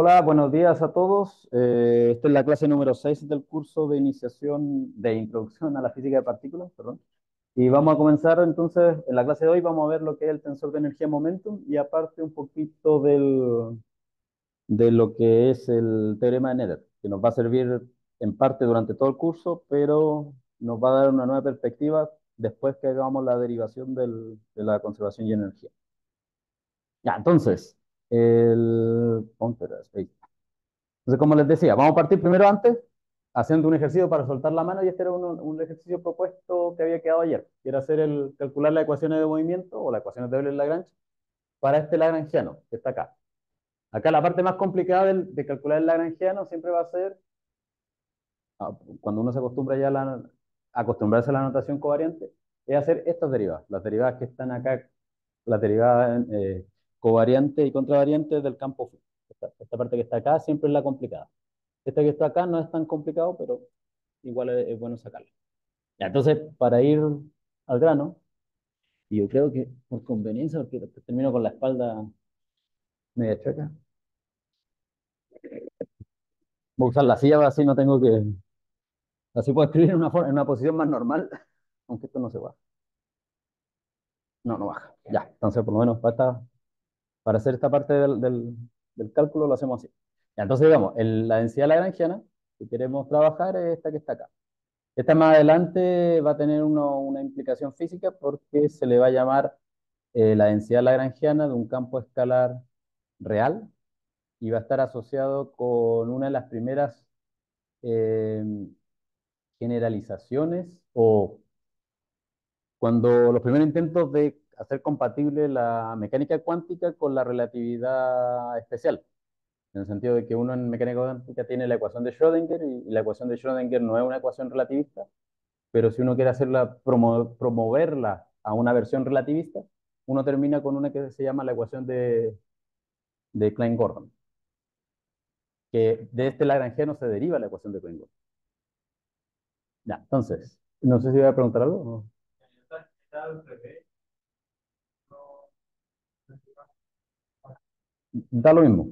Hola, buenos días a todos. Eh, esta es la clase número 6 del curso de iniciación de introducción a la física de partículas, perdón. Y vamos a comenzar entonces, en la clase de hoy vamos a ver lo que es el tensor de energía momentum y aparte un poquito del, de lo que es el teorema de Nether, que nos va a servir en parte durante todo el curso, pero nos va a dar una nueva perspectiva después que hagamos la derivación de la conservación y energía. Ya, entonces, el... Entonces, como les decía, vamos a partir primero antes haciendo un ejercicio para soltar la mano y este era un, un ejercicio propuesto que había quedado ayer, que era hacer el, calcular las ecuaciones de movimiento o las ecuaciones de Euler-Lagrange para este lagrangiano que está acá. Acá la parte más complicada de, de calcular el lagrangiano siempre va a ser, ah, cuando uno se acostumbra ya a, la, acostumbrarse a la notación covariante, es hacer estas derivadas, las derivadas que están acá, las derivadas eh, covariantes y contravariantes del campo esta, esta, parte que está acá siempre es la complicada. Esta que está acá no es tan complicado, pero igual es, es bueno sacarla. Ya, entonces, para ir al grano, y yo creo que por conveniencia, porque termino con la espalda media chueca, voy a usar la silla, así no tengo que... Así puedo escribir en una, en una posición más normal, aunque esto no se baja. No, no baja. Ya, entonces por lo menos para esta, para hacer esta parte del, del, del cálculo lo hacemos así. Ya, entonces, digamos, el, la densidad lagrangiana que queremos trabajar es esta que está acá. Esta más adelante va a tener uno, una implicación física porque se le va a llamar eh, la densidad lagrangiana de un campo escalar real y va a estar asociado con una de las primeras eh, generalizaciones o cuando los primeros intentos de hacer compatible la mecánica cuántica con la relatividad especial. En el sentido de que uno en mecánica cuántica tiene la ecuación de Schrödinger y la ecuación de Schrödinger no es una ecuación relativista, pero si uno quiere hacerla, promo promoverla a una versión relativista, uno termina con una que se llama la ecuación de, de Klein-Gordon. Que de este lagrangiano se deriva la ecuación de Klein-Gordon. Ya, entonces, no sé si voy a preguntar algo. ¿no? Da lo mismo.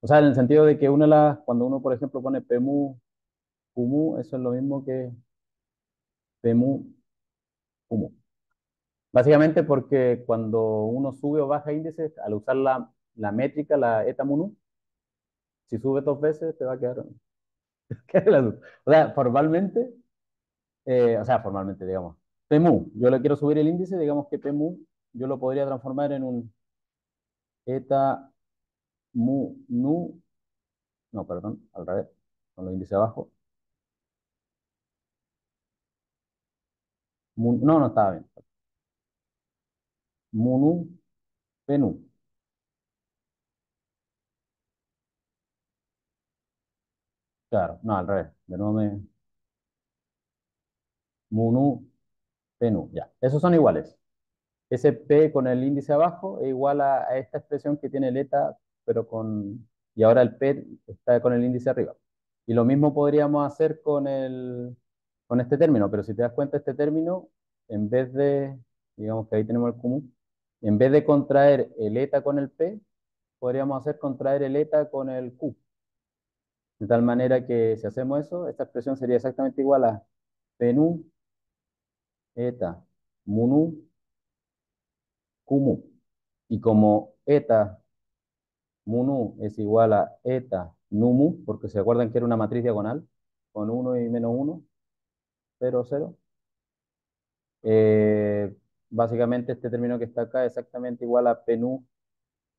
O sea, en el sentido de que una las, cuando uno, por ejemplo, pone PMU, QMU, eso es lo mismo que PMU, QMU. Básicamente porque cuando uno sube o baja índices, al usar la, la métrica, la eta mu si sube dos veces, te va a quedar. o sea, formalmente, eh, o sea, formalmente, digamos, PMU, yo le quiero subir el índice, digamos que PMU, yo lo podría transformar en un eta mu, nu, no, perdón, al revés, con los índices abajo. Mu, no, no estaba bien. Mu, nu, penu. Claro, no, al revés. De nuevo me... Mu, nu, penu. Ya, esos son iguales. Ese P con el índice abajo es igual a, a esta expresión que tiene el eta pero con... Y ahora el P está con el índice arriba. Y lo mismo podríamos hacer con, el, con este término, pero si te das cuenta, este término, en vez de, digamos que ahí tenemos el común, en vez de contraer el eta con el P, podríamos hacer contraer el eta con el Q. De tal manera que si hacemos eso, esta expresión sería exactamente igual a P nu, eta, mu nu, Q mu. Y como eta mu nu es igual a eta nu mu, porque se acuerdan que era una matriz diagonal, con 1 y menos 1, 0, 0. Eh, básicamente este término que está acá es exactamente igual a p nu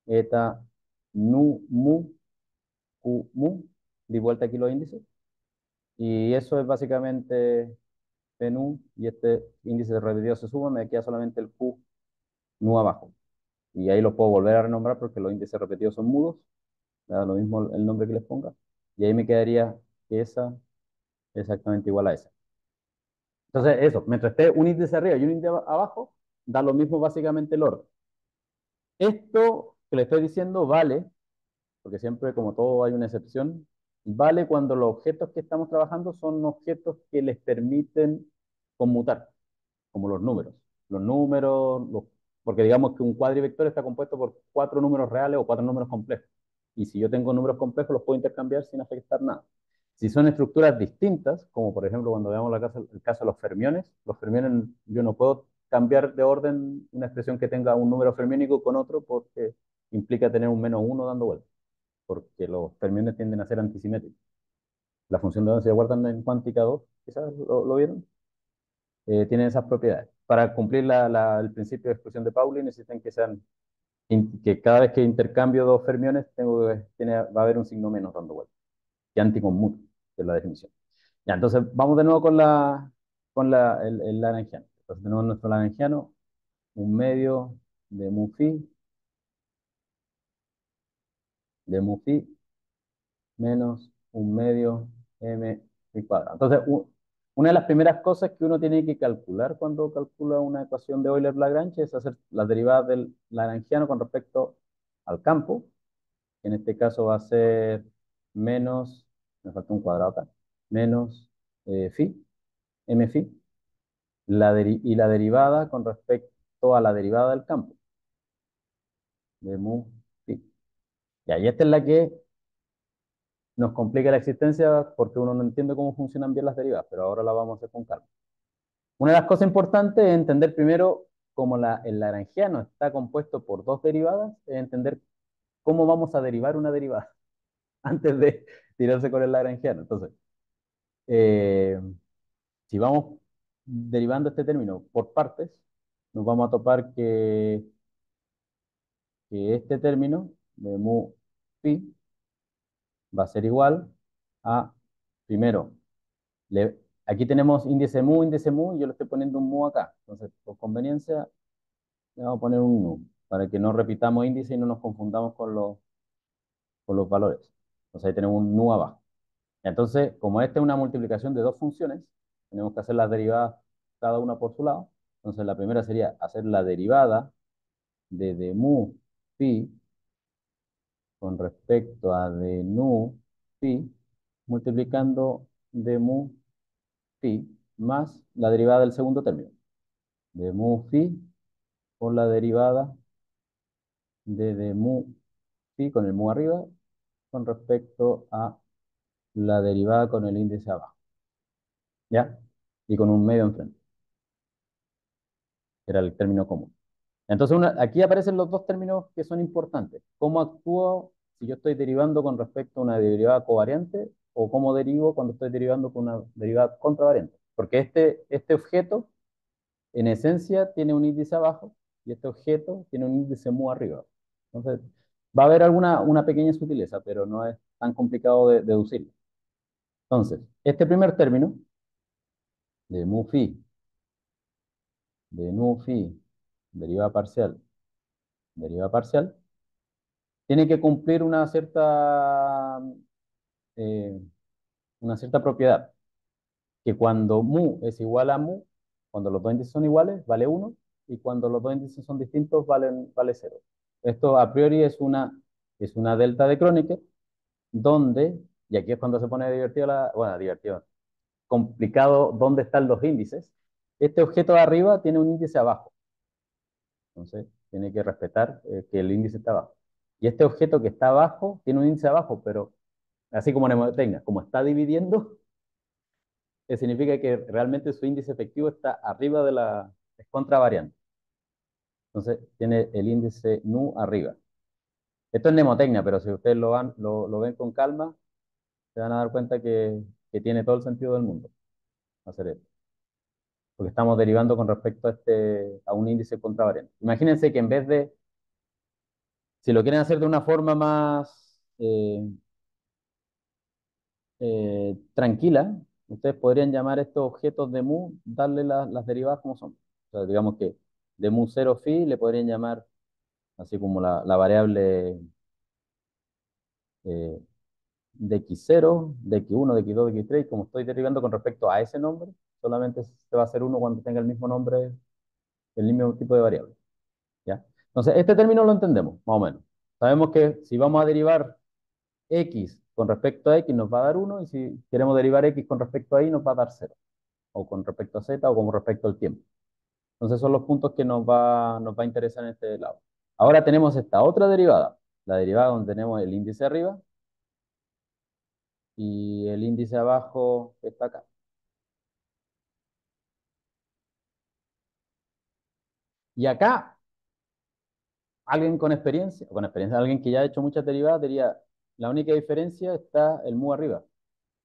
eta nu mu q mu, di vuelta aquí los índices. Y eso es básicamente p nu, y este índice repetido se suma, me queda solamente el q nu abajo. Y ahí los puedo volver a renombrar porque los índices repetidos son mudos. Me da lo mismo el nombre que les ponga. Y ahí me quedaría que esa es exactamente igual a esa. Entonces, eso, mientras esté un índice arriba y un índice abajo, da lo mismo básicamente el orden. Esto que le estoy diciendo vale, porque siempre como todo hay una excepción, vale cuando los objetos que estamos trabajando son objetos que les permiten conmutar, como los números. Los números, los porque digamos que un cuadrivector está compuesto por cuatro números reales o cuatro números complejos. y si yo tengo números complejos los puedo intercambiar sin afectar nada. Si son estructuras distintas, como por ejemplo cuando veamos el caso de los fermiones, los fermiones yo no puedo cambiar de orden una expresión que tenga un número fermiónico con otro porque implica tener un menos uno dando vuelta, porque los fermiones tienden a ser antisimétricos. La función de donde se guardan en cuántica 2, quizás lo, vieron, eh, tienen esas propiedades. Para cumplir el principio de expresión de Pauli necesitan que sean que cada vez que intercambio dos fermiones tengo tiene, va a haber un signo menos dando vuelta, que anticonmuto, que es la definición. Ya, entonces vamos de nuevo con, la, con la, el, el Lagrangiano. Entonces tenemos nuestro Lagrangiano, un medio de mu phi, de mu phi, menos un medio m phi cuadrado. Entonces, una de las primeras cosas que uno tiene que calcular cuando calcula una ecuación de Euler-Lagrange es hacer las derivadas del lagrangiano con respecto al campo. En este caso va a ser menos, me falta un cuadrado acá, menos eh, phi, m phi, la y la derivada con respecto a la derivada del campo, de mu phi. Y ahí esta es la que nos complica la existencia porque uno no entiende cómo funcionan bien las derivadas, pero ahora la vamos a hacer con calma. Una de las cosas importantes es entender primero cómo la, el lagrangiano está compuesto por dos derivadas, es entender cómo vamos a derivar una derivada antes de tirarse con el lagrangiano. Entonces, eh, si vamos derivando este término por partes, nos vamos a topar que, que este término de mu phi va a ser igual a, primero, aquí tenemos índice mu, índice mu, y yo le estoy poniendo un mu acá. Entonces, por conveniencia, le vamos a poner un nu, para que no repitamos índice y no nos confundamos con los, con los valores. Entonces, ahí tenemos un nu abajo. Entonces, como esta es una multiplicación de dos funciones, tenemos que hacer las derivadas cada una por su lado. Entonces, la primera sería hacer la derivada de, de mu phi con respecto a de nu phi, multiplicando de mu phi más la derivada del segundo término. De mu phi por la derivada de de mu phi con el mu arriba con respecto a la derivada con el índice abajo. ¿Ya? Y con un medio enfrente. Era el término común. Entonces, aquí aparecen los dos términos que son importantes. ¿Cómo actúo si yo estoy derivando con respecto a una derivada covariante o cómo derivo cuando estoy derivando con una derivada contravariante? Porque este, este objeto, en esencia, tiene un índice abajo y este objeto tiene un índice mu arriba. Entonces, va a haber alguna una pequeña sutileza, pero no es tan complicado de, deducirlo. Entonces, este primer término de mu phi, de nu phi derivada parcial, derivada parcial, tiene que cumplir una cierta, eh, una cierta propiedad, que cuando mu es igual a mu, cuando los dos índices son iguales, vale 1, y cuando los dos índices son distintos, valen, vale 0. Esto a priori es una, es una delta de Kronecker, donde, y aquí es cuando se pone divertido la, bueno, divertido, complicado dónde están los índices, este objeto de arriba tiene un índice abajo. Entonces, tiene que respetar eh, que el índice está abajo. Y este objeto que está abajo tiene un índice abajo, pero así como en como está dividiendo, que significa que realmente su índice efectivo está arriba de la es contravariante. Entonces, tiene el índice nu arriba. Esto es mnemotecnia, pero si ustedes lo, van, lo, ven con calma, se van a dar cuenta que, que tiene todo el sentido del mundo hacer esto porque estamos derivando con respecto a, este, a un índice contravariante. Imagínense que en vez de, si lo quieren hacer de una forma más eh, eh, tranquila, ustedes podrían llamar estos objetos de mu, darle las derivadas como son. O sea, digamos que de mu 0 phi le podrían llamar así como la, variable eh, de x0, de x1, de x2, de x3, como estoy derivando con respecto a ese nombre, solamente se va a hacer uno cuando tenga el mismo nombre, el mismo tipo de variable. Entonces, este término lo entendemos, más o menos. Sabemos que si vamos a derivar x con respecto a x nos va a dar 1 y si queremos derivar x con respecto a y nos va a dar 0. O con respecto a z o con respecto al tiempo. Entonces son los puntos que nos va, nos va a interesar en este lado. Ahora tenemos esta otra derivada, la derivada donde tenemos el índice arriba y el índice abajo está acá. Y acá, alguien con experiencia, con experiencia, alguien que ya ha hecho muchas derivadas, diría, la única diferencia está el mu arriba.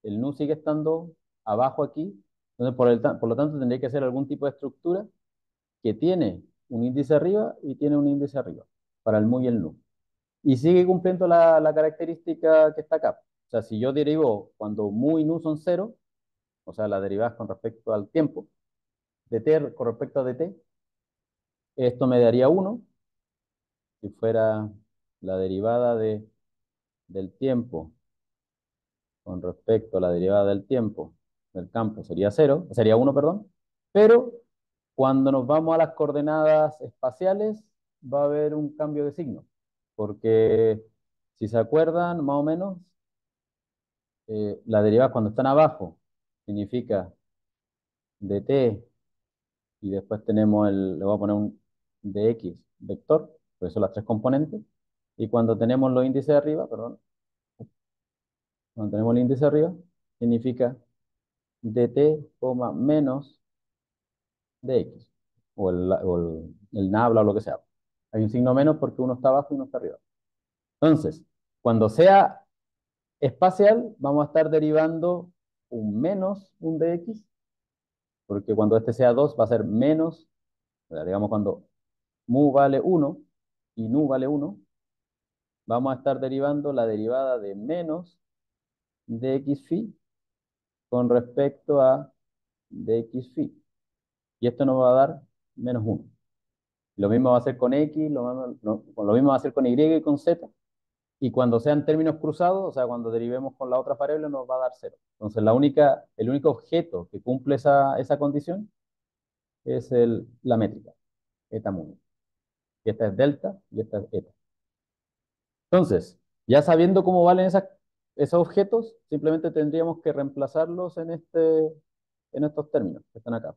El nu sigue estando abajo aquí, entonces por, el, por lo tanto tendría que hacer algún tipo de estructura que tiene un índice arriba y tiene un índice arriba, para el mu y el nu. Y sigue cumpliendo la, característica que está acá. O sea, si yo derivo cuando mu y nu son cero, o sea, la derivada con respecto al tiempo, de t con respecto a dt, esto me daría 1, si fuera la derivada de, del tiempo con respecto a la derivada del tiempo del campo sería 0, sería 1, perdón, pero cuando nos vamos a las coordenadas espaciales va a haber un cambio de signo, porque si se acuerdan, más o menos, eh, la derivada cuando están abajo significa dt y después tenemos el, le voy a poner un de x vector, por eso las tres componentes, y cuando tenemos los índices arriba, perdón, cuando tenemos el índice arriba, significa dt, menos dx, o el, o el nabla o lo que sea. Hay un signo menos porque uno está abajo y uno está arriba. Entonces, cuando sea espacial, vamos a estar derivando un menos un dx, porque cuando este sea 2 va a ser menos, digamos cuando mu vale 1 y nu vale 1, vamos a estar derivando la derivada de menos dx phi con respecto a dx phi. Y esto nos va a dar menos 1. Lo mismo va a ser con x, lo, mismo va a ser con y y con z. Y cuando sean términos cruzados, o sea, cuando derivemos con la otra variable, nos va a dar 0. Entonces, la única, el único objeto que cumple esa, esa condición es el, la métrica, eta mu y esta es delta y esta es eta. Entonces, ya sabiendo cómo valen esos objetos, simplemente tendríamos que reemplazarlos en, este, en estos términos que están acá.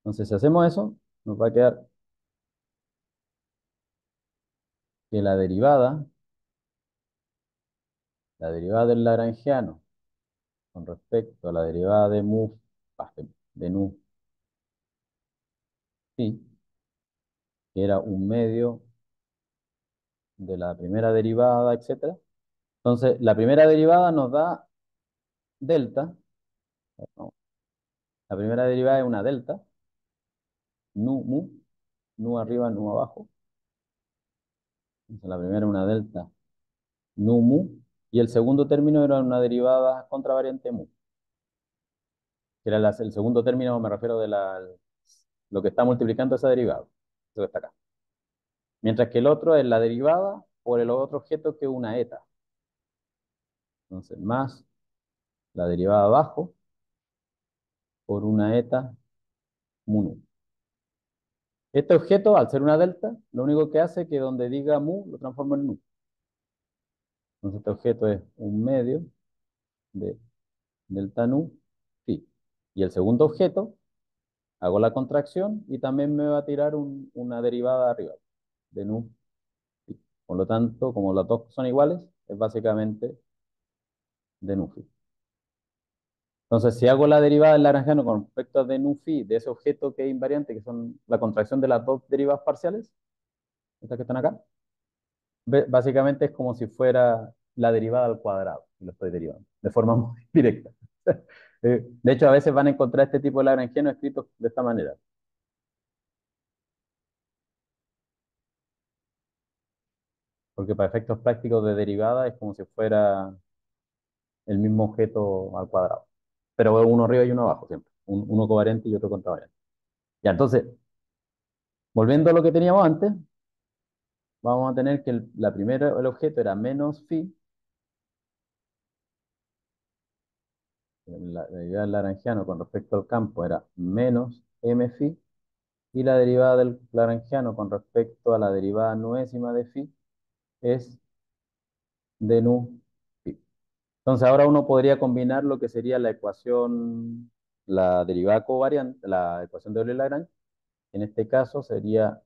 Entonces, si hacemos eso, nos va a quedar que la derivada, la derivada del lagrangiano con respecto a la derivada de mu, de nu, sí, era un medio de la primera derivada, etc. Entonces, la primera derivada nos da delta. La primera derivada es una delta. Nu, mu. Nu arriba, nu abajo. Entonces, la primera una delta. Nu, mu. Y el segundo término era una derivada contravariante mu. Era el segundo término, me refiero de la, lo que está multiplicando esa derivada está acá. Mientras que el otro es la derivada por el otro objeto que es una eta. Entonces, más la derivada abajo por una eta mu Este objeto, al ser una delta, lo único que hace es que donde diga mu, lo transforma en nu. Entonces, este objeto es un medio de delta nu phi. Y el segundo objeto Hago la contracción y también me va a tirar una derivada arriba de nu. Por lo tanto, como las dos son iguales, es básicamente de nu phi. Entonces, si hago la derivada del laranjano con respecto a de nu phi, de ese objeto que es invariante, que son la contracción de las dos derivadas parciales, estas que están acá, básicamente es como si fuera la derivada al cuadrado, y lo estoy derivando, de forma muy directa. Eh, de hecho, a veces van a encontrar este tipo de lagrangianos escritos de esta manera. Porque para efectos prácticos de derivada es como si fuera el mismo objeto al cuadrado. Pero uno arriba y uno abajo siempre. uno covariante y otro contravariante. Ya, entonces, volviendo a lo que teníamos antes, vamos a tener que el, la primera, el objeto era menos phi la derivada del laranjiano con respecto al campo era menos m phi, y la derivada del laranjiano con respecto a la derivada nuésima de phi es de nu phi. Entonces ahora uno podría combinar lo que sería la ecuación, la derivada covariante, la ecuación de Euler-Lagrange. En este caso sería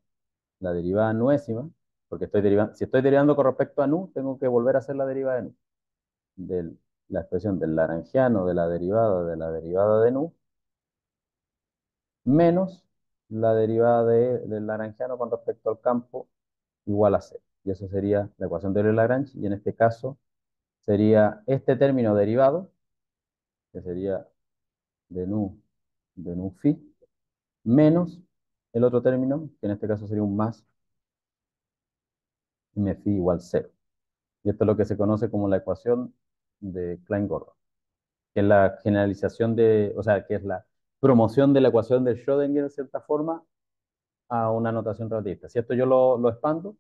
la derivada nuésima porque estoy derivando, si estoy derivando con respecto a nu, tengo que volver a hacer la derivada de nu. De la expresión del laranjiano de la derivada de la derivada de nu, menos la derivada de, del laranjiano con respecto al campo igual a c. Y eso sería la ecuación de Lagrange, y en este caso sería este término derivado, que sería de nu, de nu phi, menos el otro término, que en este caso sería un más m phi igual 0. Y esto es lo que se conoce como la ecuación de Klein-Gordon, que es la generalización de, o sea, que es la promoción de la ecuación de Schrödinger, de cierta forma, a una notación relativista. Si esto yo lo, lo expando,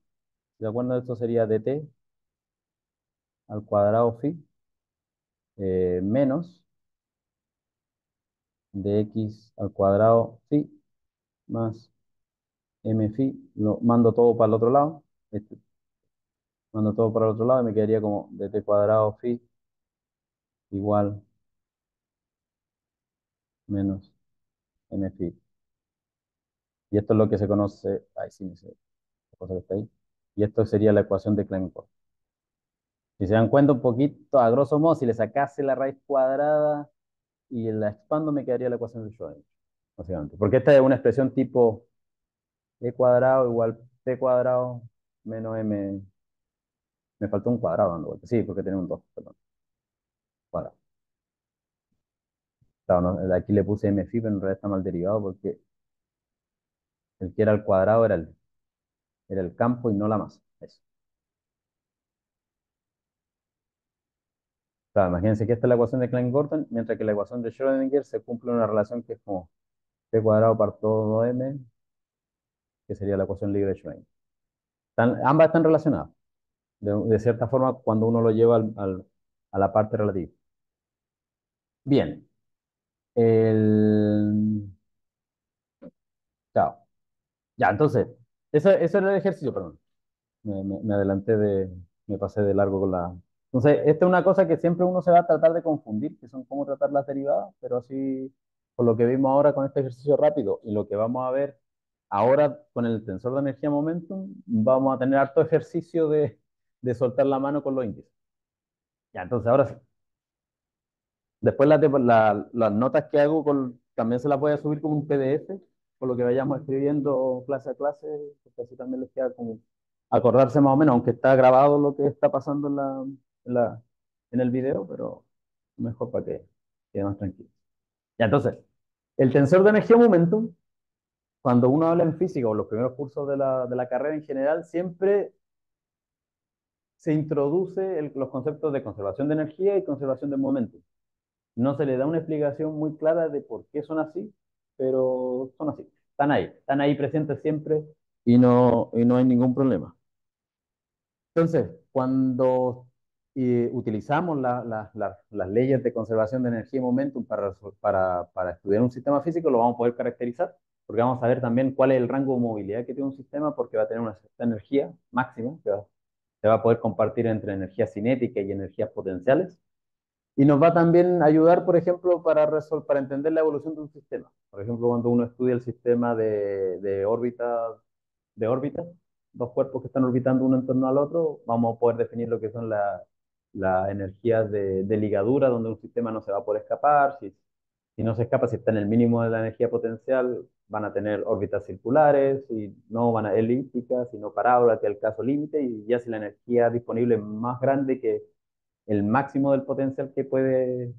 ¿de acuerdo? Esto sería dt al cuadrado phi eh, menos dx al cuadrado phi más m phi, lo mando todo para el otro lado, este, mando todo para el otro lado y me quedaría como dt cuadrado phi igual menos m phi. Y esto es lo que se conoce, ay sí me sé, la cosa que está ahí, y esto sería la ecuación de Klein-Gordon. Si se dan cuenta un poquito, a grosso modo, si le sacase la raíz cuadrada y la expando, me quedaría la ecuación de Schrödinger, básicamente. Porque esta es una expresión tipo e cuadrado igual p cuadrado menos m. Me faltó un cuadrado dando vuelta. Sí, porque tiene un 2, perdón. Aquí le puse m phi, pero en realidad está mal derivado porque el que era el cuadrado era el, era el campo y no la masa. Claro, imagínense que esta es la ecuación de Klein-Gordon, mientras que la ecuación de Schrödinger se cumple una relación que es como p cuadrado por todo m, que sería la ecuación libre de Schrödinger. ambas están relacionadas, de, cierta forma, cuando uno lo lleva a la parte relativa. Bien. El... Chao. Ya, entonces, eso, eso era el ejercicio, perdón. me adelanté de, me pasé de largo con la, entonces, esta es una cosa que siempre uno se va a tratar de confundir, que son cómo tratar las derivadas, pero así, por lo que vimos ahora con este ejercicio rápido y lo que vamos a ver ahora con el tensor de energía momentum, vamos a tener harto ejercicio de, de soltar la mano con los índices. Ya, entonces ahora sí. Después las, las notas que hago con, también se las voy a subir como un PDF, por lo que vayamos escribiendo clase a clase, porque así también les queda como acordarse más o menos, aunque está grabado lo que está pasando en la, en, el video, pero mejor para que quede más tranquilo. Ya, entonces, el tensor de energía momentum, cuando uno habla en física o los primeros cursos de la, de la carrera en general, siempre se introduce los conceptos de conservación de energía y conservación de momentum. No se le da una explicación muy clara de por qué son así, pero son así. Están ahí, están ahí presentes siempre y no, y no hay ningún problema. Entonces, cuando y utilizamos las leyes de conservación de energía y momentum para, para, para, estudiar un sistema físico, lo vamos a poder caracterizar, porque vamos a ver también cuál es el rango de movilidad que tiene un sistema, porque va a tener una cierta energía máxima, que se va a poder compartir entre energía cinética y energías potenciales. Y nos va a también ayudar, por ejemplo, para, para entender la evolución de un sistema. Por ejemplo, cuando uno estudia el sistema de, de de órbita, dos cuerpos que están orbitando uno en torno al otro, vamos a poder definir lo que son las la energía de, ligadura, donde un sistema no se va a poder escapar. Si, si no se escapa, si está en el mínimo de la energía potencial, van a tener órbitas circulares, y no van a elípticas, sino parábolas, que el caso límite, y ya si la energía disponible es más grande que el máximo del potencial que puede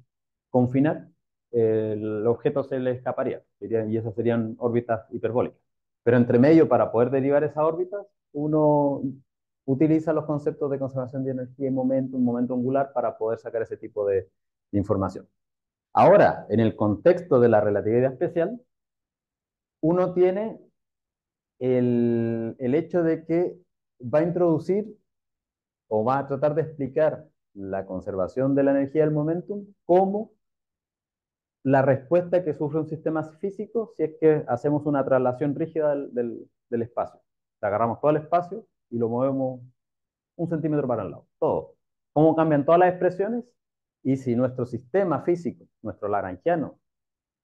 confinar, el objeto se le escaparía, y esas serían órbitas hiperbólicas. Pero entre medio, para poder derivar esas órbitas, uno utiliza los conceptos de conservación de energía y momento, un momento angular para poder sacar ese tipo de, información. Ahora, en el contexto de la relatividad especial, uno tiene el, el hecho de que va a introducir o va a tratar de explicar la conservación de la energía del momentum como la respuesta que sufre un sistema físico si es que hacemos una traslación rígida del, del, espacio. agarramos todo el espacio y lo movemos un centímetro para el lado. Todo. ¿Cómo cambian todas las expresiones? Y si nuestro sistema físico, nuestro lagrangiano,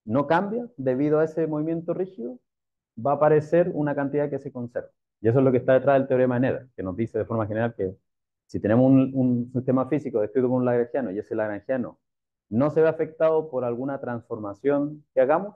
no cambia debido a ese movimiento rígido, va a aparecer una cantidad que se conserva. Y eso es lo que está detrás del teorema de Nether, que nos dice de forma general que si tenemos un, sistema físico descrito por un lagrangiano y ese lagrangiano no se ve afectado por alguna transformación que hagamos,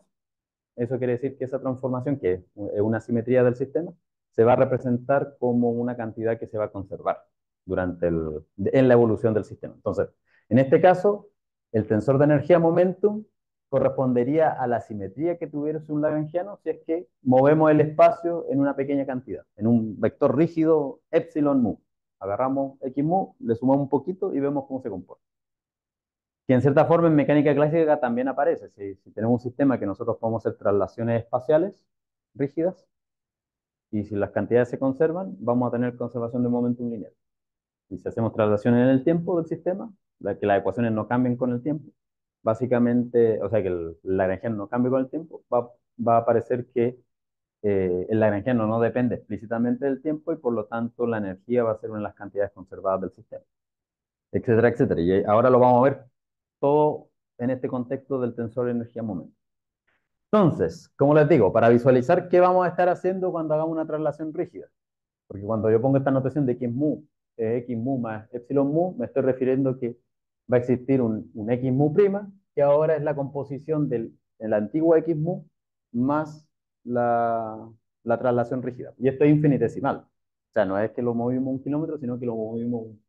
eso quiere decir que esa transformación, que es una simetría del sistema, se va a representar como una cantidad que se va a conservar durante el, en la evolución del sistema. Entonces, en este caso, el tensor de energía momentum correspondería a la simetría que tuviera un lagrangiano si es que movemos el espacio en una pequeña cantidad, en un vector rígido epsilon mu. Agarramos x le sumamos un poquito y vemos cómo se comporta. Que en cierta forma en mecánica clásica también aparece. Si, tenemos un sistema que nosotros podemos hacer traslaciones espaciales rígidas, y si las cantidades se conservan, vamos a tener conservación de momentum lineal. Y si hacemos traslaciones en el tiempo del sistema, que las ecuaciones no cambien con el tiempo, básicamente, o sea, que el Lagrangiano no cambie con el tiempo, va, va a aparecer que eh, el Lagrangiano no depende explícitamente del tiempo y por lo tanto la energía va a ser una de las cantidades conservadas del sistema, etcétera, etcétera. Y ahora lo vamos a ver todo en este contexto del tensor de energía-momento. Entonces, como les digo, para visualizar qué vamos a estar haciendo cuando hagamos una traslación rígida, porque cuando yo pongo esta notación de x mu, eh, x mu más epsilon mu, me estoy refiriendo que va a existir un, un x mu prima, que ahora es la composición del el antiguo x mu más la, la traslación rígida. Y esto es infinitesimal. O sea, no es que lo movimos un kilómetro, sino que lo movimos un,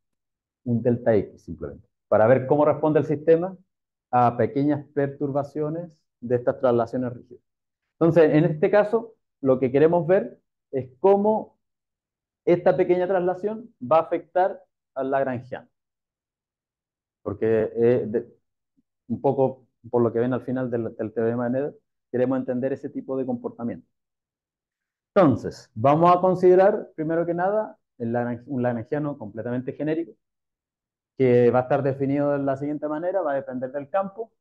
un delta x simplemente. Para ver cómo responde el sistema a pequeñas perturbaciones de estas traslaciones rígidas. Entonces, en este caso, lo que queremos ver es cómo esta pequeña traslación va a afectar al lagrangiano. Porque eh, un poco por lo que ven al final del, teorema de Nether, queremos entender ese tipo de comportamiento. Entonces, vamos a considerar, primero que nada, un lagrangiano completamente genérico, que va a estar definido de la siguiente manera, va a depender del campo,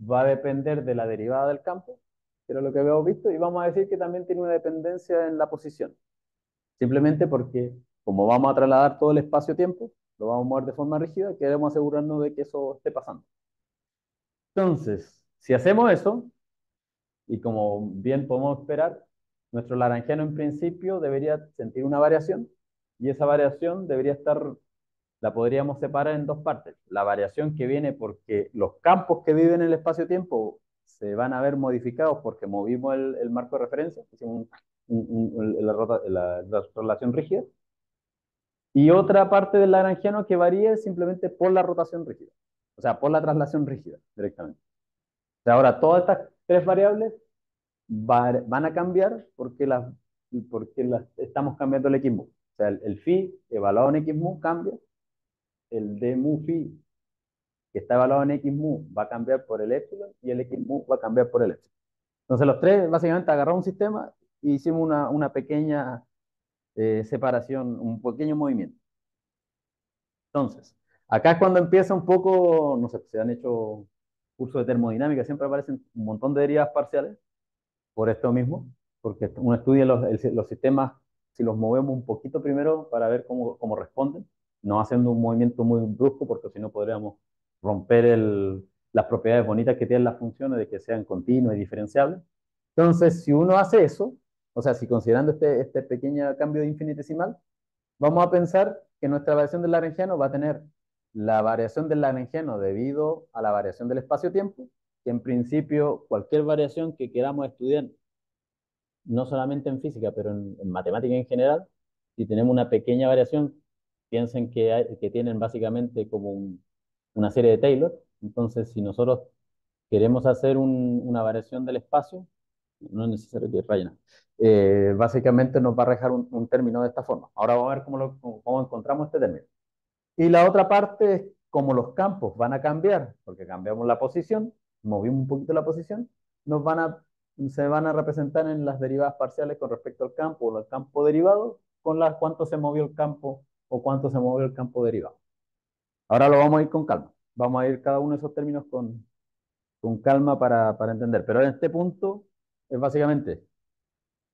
va a depender de la derivada del campo, que era lo que habíamos visto, y vamos a decir que también tiene una dependencia en la posición. Simplemente porque, como vamos a trasladar todo el espacio-tiempo, lo vamos a mover de forma rígida, queremos asegurarnos de que eso esté pasando. Entonces, si hacemos eso, y como bien podemos esperar, nuestro laranjiano en principio debería sentir una variación, y esa variación debería estar, la podríamos separar en dos partes. La variación que viene porque los campos que viven en el espacio-tiempo se van a ver modificados porque movimos el, marco de referencia, hicimos la, relación rígida, y otra parte del lagrangiano que varía simplemente por la rotación rígida. O sea, por la traslación rígida directamente. ahora, todas estas tres variables van a cambiar porque, las, porque las, estamos cambiando el x mu. O sea, el, phi evaluado en x mu cambia. El d mu phi que está evaluado en x mu va a cambiar por el epsilon y el x mu va a cambiar por el epsilon. Entonces los tres básicamente agarramos un sistema e hicimos una, una pequeña eh, separación, un pequeño movimiento. Entonces, Acá es cuando empieza un poco, no sé, se han hecho cursos de termodinámica, siempre aparecen un montón de derivas parciales por esto mismo, porque uno estudia los, los sistemas, si los movemos un poquito primero para ver cómo, cómo responden, no haciendo un movimiento muy brusco, porque si no podríamos romper el, las propiedades bonitas que tienen las funciones de que sean continuas y diferenciables. Entonces, si uno hace eso, o sea, si considerando este, este pequeño cambio de infinitesimal, vamos a pensar que nuestra variación del lagrangiano va a tener la variación del lagrangiano debido a la variación del espacio-tiempo, que en principio cualquier variación que queramos estudiar, no solamente en física, pero en, matemática en general, si tenemos una pequeña variación, piensen que, que tienen básicamente como una serie de Taylor, entonces si nosotros queremos hacer una variación del espacio, no es necesario que rayen, eh, básicamente nos va a dejar un, término de esta forma. Ahora vamos a ver cómo encontramos este término. Y la otra parte es como los campos van a cambiar, porque cambiamos la posición, movimos un poquito la posición, nos van a, se van a representar en las derivadas parciales con respecto al campo o al campo derivado, con las cuánto se movió el campo o cuánto se movió el campo derivado. Ahora lo vamos a ir con calma. Vamos a ir cada uno de esos términos con, con calma para, para entender. Pero en este punto es básicamente,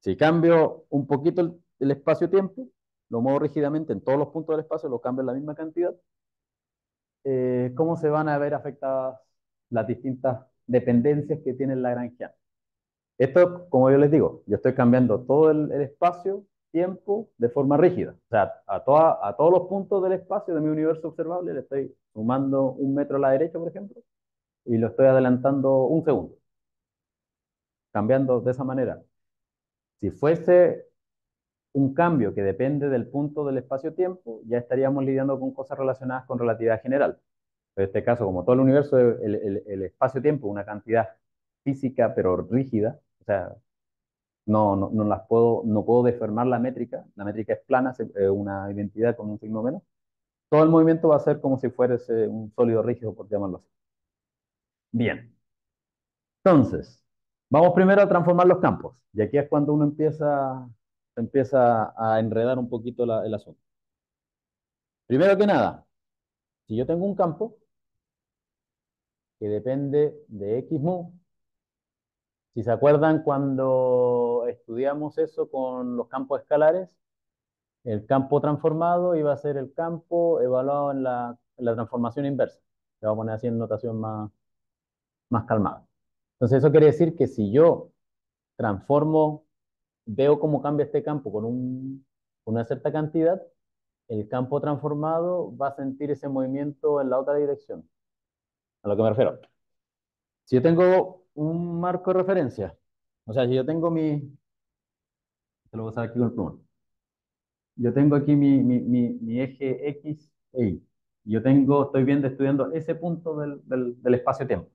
si cambio un poquito el, el espacio-tiempo, lo muevo rígidamente en todos los puntos del espacio, lo cambio en la misma cantidad, eh, ¿cómo se van a ver afectadas las distintas dependencias que tiene la granja? Esto, como yo les digo, yo estoy cambiando todo el, espacio tiempo de forma rígida. O sea, a, toda, a todos los puntos del espacio de mi universo observable le estoy sumando un metro a la derecha, por ejemplo, y lo estoy adelantando un segundo. Cambiando de esa manera. Si fuese un cambio que depende del punto del espacio-tiempo, ya estaríamos lidiando con cosas relacionadas con relatividad general. En este caso, como todo el universo, el, espacio-tiempo, una cantidad física pero rígida, o sea, no, no, no, las puedo, no puedo deformar la métrica, la métrica es plana, es una identidad con un signo menos, todo el movimiento va a ser como si fuese un sólido rígido, por llamarlo así. Bien. Entonces, vamos primero a transformar los campos. Y aquí es cuando uno empieza, empieza a enredar un poquito la, el asunto. Primero que nada, si yo tengo un campo que depende de x mu, si se acuerdan cuando estudiamos eso con los campos escalares, el campo transformado iba a ser el campo evaluado en la, transformación inversa. Se va a poner así en notación más, más calmada. Entonces eso quiere decir que si yo transformo, veo cómo cambia este campo con, un, con una cierta cantidad, el campo transformado va a sentir ese movimiento en la otra dirección. A lo que me refiero. Si yo tengo un marco de referencia, o sea, si yo tengo mi... Te lo voy a usar aquí con el plumón. Yo tengo aquí mi, mi, mi, mi eje X e Y. Yo tengo, estoy viendo, estudiando ese punto del, del, del espacio-tiempo.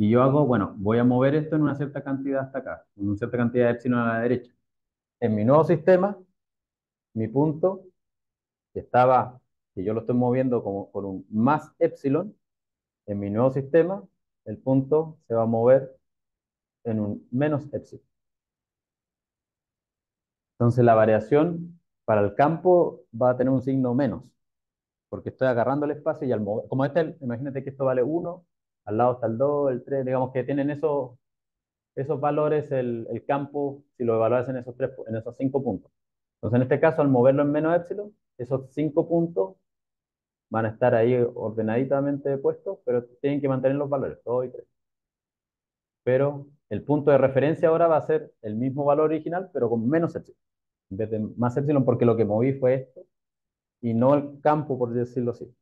Y yo hago, bueno, voy a mover esto en una cierta cantidad hasta acá, en una cierta cantidad de epsilon a la derecha. En mi nuevo sistema, mi punto, que estaba, que yo lo estoy moviendo como con un más epsilon, en mi nuevo sistema, el punto se va a mover en un menos epsilon. Entonces la variación para el campo va a tener un signo menos, porque estoy agarrando el espacio y al mover, como este, imagínate que esto vale 1, al lado está el 2, el 3, digamos que tienen esos, esos valores el, el campo, si lo evaluas en esos, tres, en esos 5 puntos. Entonces, en este caso, al moverlo en menos epsilon, esos 5 puntos van a estar ahí ordenaditamente puestos, pero tienen que mantener los valores, 2 y 3. Pero el punto de referencia ahora va a ser el mismo valor original, pero con menos epsilon. En vez de más epsilon, porque lo que moví fue esto, y no el campo, por decirlo así.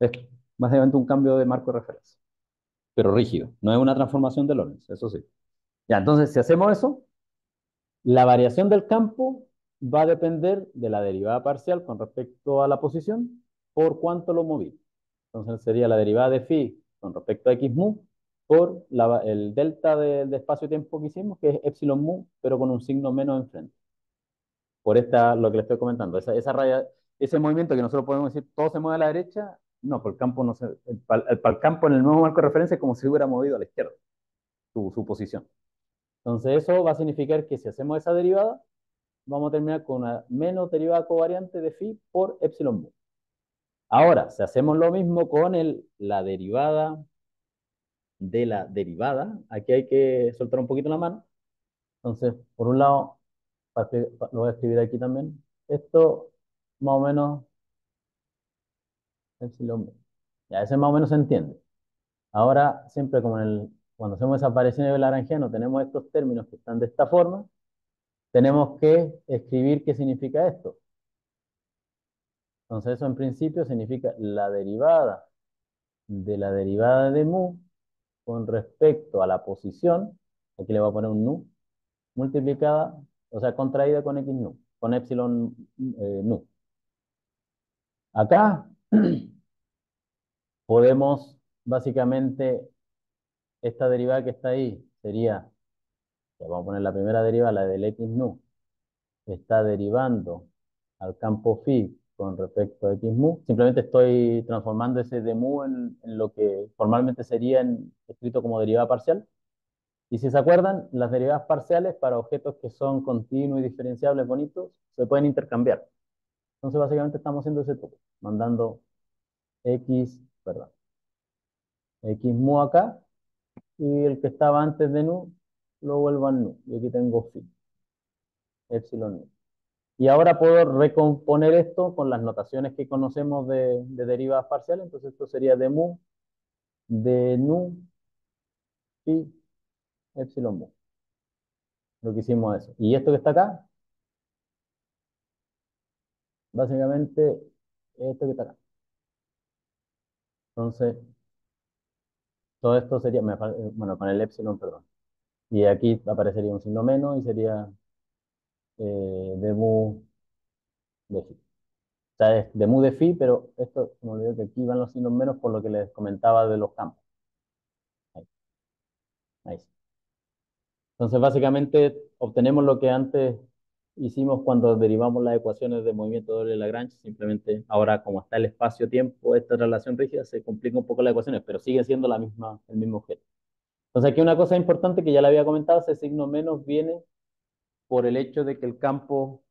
Esto básicamente un cambio de marco de referencia, pero rígido, no es una transformación de Lorentz, eso sí. Ya, entonces, si hacemos eso, la variación del campo va a depender de la derivada parcial con respecto a la posición por cuánto lo moví. Entonces sería la derivada de phi con respecto a x mu por la, el delta de, de espacio-tiempo que hicimos, que es epsilon mu, pero con un signo menos enfrente. Por esta, lo que le estoy comentando, esa, esa raya, ese movimiento que nosotros podemos decir todo se mueve a la derecha, no, por el campo no se, el, campo en el nuevo marco de referencia es como si hubiera movido a la izquierda su, su posición. Entonces eso va a significar que si hacemos esa derivada, vamos a terminar con una menos derivada covariante de phi por epsilon mu. Ahora, si hacemos lo mismo con el, la derivada de la derivada, aquí hay que soltar un poquito la mano. Entonces, por un lado, lo voy a escribir aquí también. Esto más o menos epsilon Ya, ese más o menos se entiende. Ahora, siempre como en el, cuando hacemos esa de Lagrangiano, tenemos estos términos que están de esta forma, tenemos que escribir qué significa esto. Entonces eso en principio significa la derivada de la derivada de mu con respecto a la posición, aquí le voy a poner un nu, multiplicada, o sea, contraída con x nu, con epsilon eh, nu. Acá podemos, básicamente, esta derivada que está ahí sería, vamos a poner la primera derivada, la del x nu, está derivando al campo phi con respecto a x mu. Simplemente estoy transformando ese de mu en, lo que formalmente sería escrito como derivada parcial. Y si se acuerdan, las derivadas parciales para objetos que son continuos y diferenciables bonitos se pueden intercambiar. Entonces, básicamente estamos haciendo ese truco, mandando x, perdón, x mu acá, y el que estaba antes de nu, lo vuelvo a nu. Y aquí tengo phi, epsilon nu. Y ahora puedo recomponer esto con las notaciones que conocemos de, de derivadas parciales. Entonces esto sería de mu, de nu, phi, epsilon mu. lo que hicimos eso. Y esto que está acá, básicamente esto que está acá. Entonces, todo esto sería, bueno, con el epsilon, perdón. Y aquí aparecería un signo menos y sería eh, de mu de phi. O sea, es de mu de phi, pero esto, me olvidé que aquí van los signos menos por lo que les comentaba de los campos. Ahí. Ahí. Entonces, básicamente, obtenemos lo que antes hicimos cuando derivamos las ecuaciones de movimiento doble Lagrange. Simplemente, ahora como está el espacio-tiempo, esta relación rígida, se complica un poco las ecuaciones, pero sigue siendo la misma, el mismo objeto. Entonces, aquí una cosa importante que ya le había comentado, ese signo menos viene por el hecho de que el campo,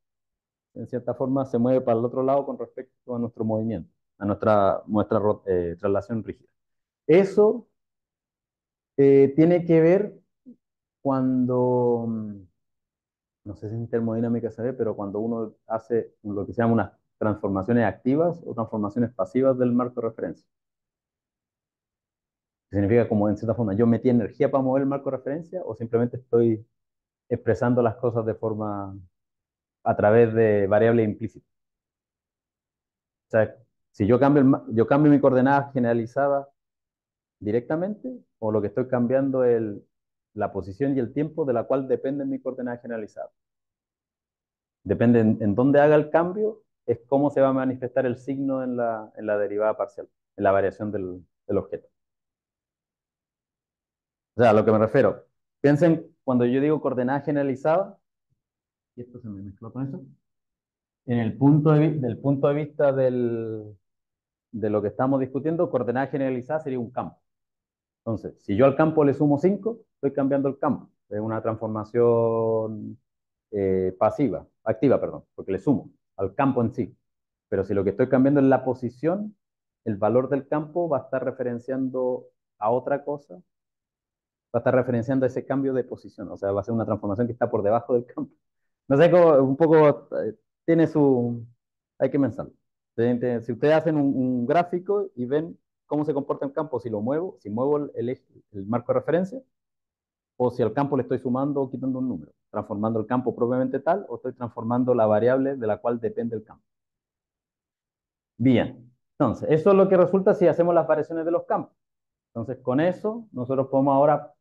en cierta forma, se mueve para el otro lado con respecto a nuestro movimiento, a nuestra, nuestra eh, traslación rígida. Eso eh, tiene que ver cuando, mm, no sé si en termodinámica se ve, pero cuando uno hace lo que se llama unas transformaciones activas o transformaciones pasivas del marco de referencia. Significa como en cierta forma, yo metí energía para mover el marco de referencia o simplemente estoy expresando las cosas de forma a través de variables implícitas. O sea, si yo cambio, yo cambio mi coordenada generalizada directamente, o lo que estoy cambiando es la posición y el tiempo de la cual depende mi coordenada generalizada. Depende en, dónde haga el cambio, es cómo se va a manifestar el signo en la, en la derivada parcial, en la variación del, objeto. O sea, a lo que me refiero, piensen cuando yo digo coordenada generalizada, y esto se me mezcló con eso, en el punto de, del punto de vista del, de lo que estamos discutiendo, coordenada generalizada sería un campo. Entonces, si yo al campo le sumo 5, estoy cambiando el campo. Es una transformación eh, pasiva, activa, perdón, porque le sumo al campo en sí. Pero si lo que estoy cambiando es la posición, el valor del campo va a estar referenciando a otra cosa, va a estar referenciando a ese cambio de posición. O sea, va a ser una transformación que está por debajo del campo. No sé, un poco eh, tiene su... Hay que pensarlo. Si ustedes hacen un gráfico y ven cómo se comporta el campo si lo muevo, si muevo el, el marco de referencia, o si al campo le estoy sumando o quitando un número, transformando el campo propiamente tal, o estoy transformando la variable de la cual depende el campo. Bien, entonces, eso es lo que resulta si hacemos las variaciones de los campos. Entonces, con eso, nosotros podemos ahora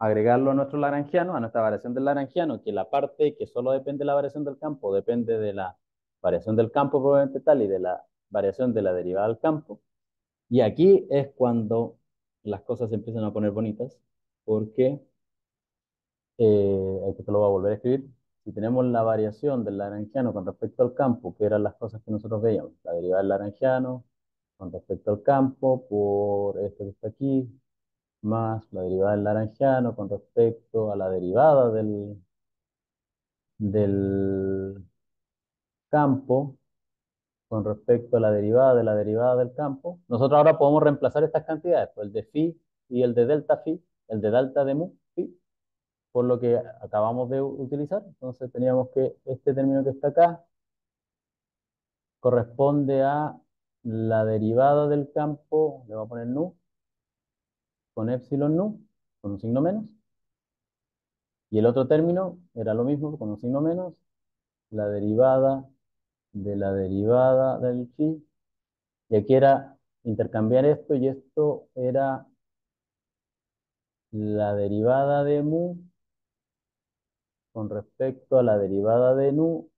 agregarlo a nuestro lagrangiano, a nuestra variación del lagrangiano, que la parte que solo depende de la variación del campo, depende de la variación del campo propiamente tal y de la variación de la derivada del campo. Y aquí es cuando las cosas se empiezan a poner bonitas, porque, eh, esto lo voy a volver a escribir, si tenemos la variación del lagrangiano con respecto al campo, que eran las cosas que nosotros veíamos, la derivada del lagrangiano con respecto al campo, por esto que está aquí, más la derivada del lagrangiano con respecto a la derivada del, del campo, con respecto a la derivada de la derivada del campo, nosotros ahora podemos reemplazar estas cantidades, pues el de phi y el de delta phi, el de delta de mu phi, por lo que acabamos de utilizar. Entonces teníamos que este término que está acá corresponde a la derivada del campo, le voy a poner nu, con epsilon nu, con un signo menos. Y el otro término era lo mismo, con un signo menos, la derivada de la derivada del phi. Y aquí era intercambiar esto y esto era la derivada de mu con respecto a la derivada de nu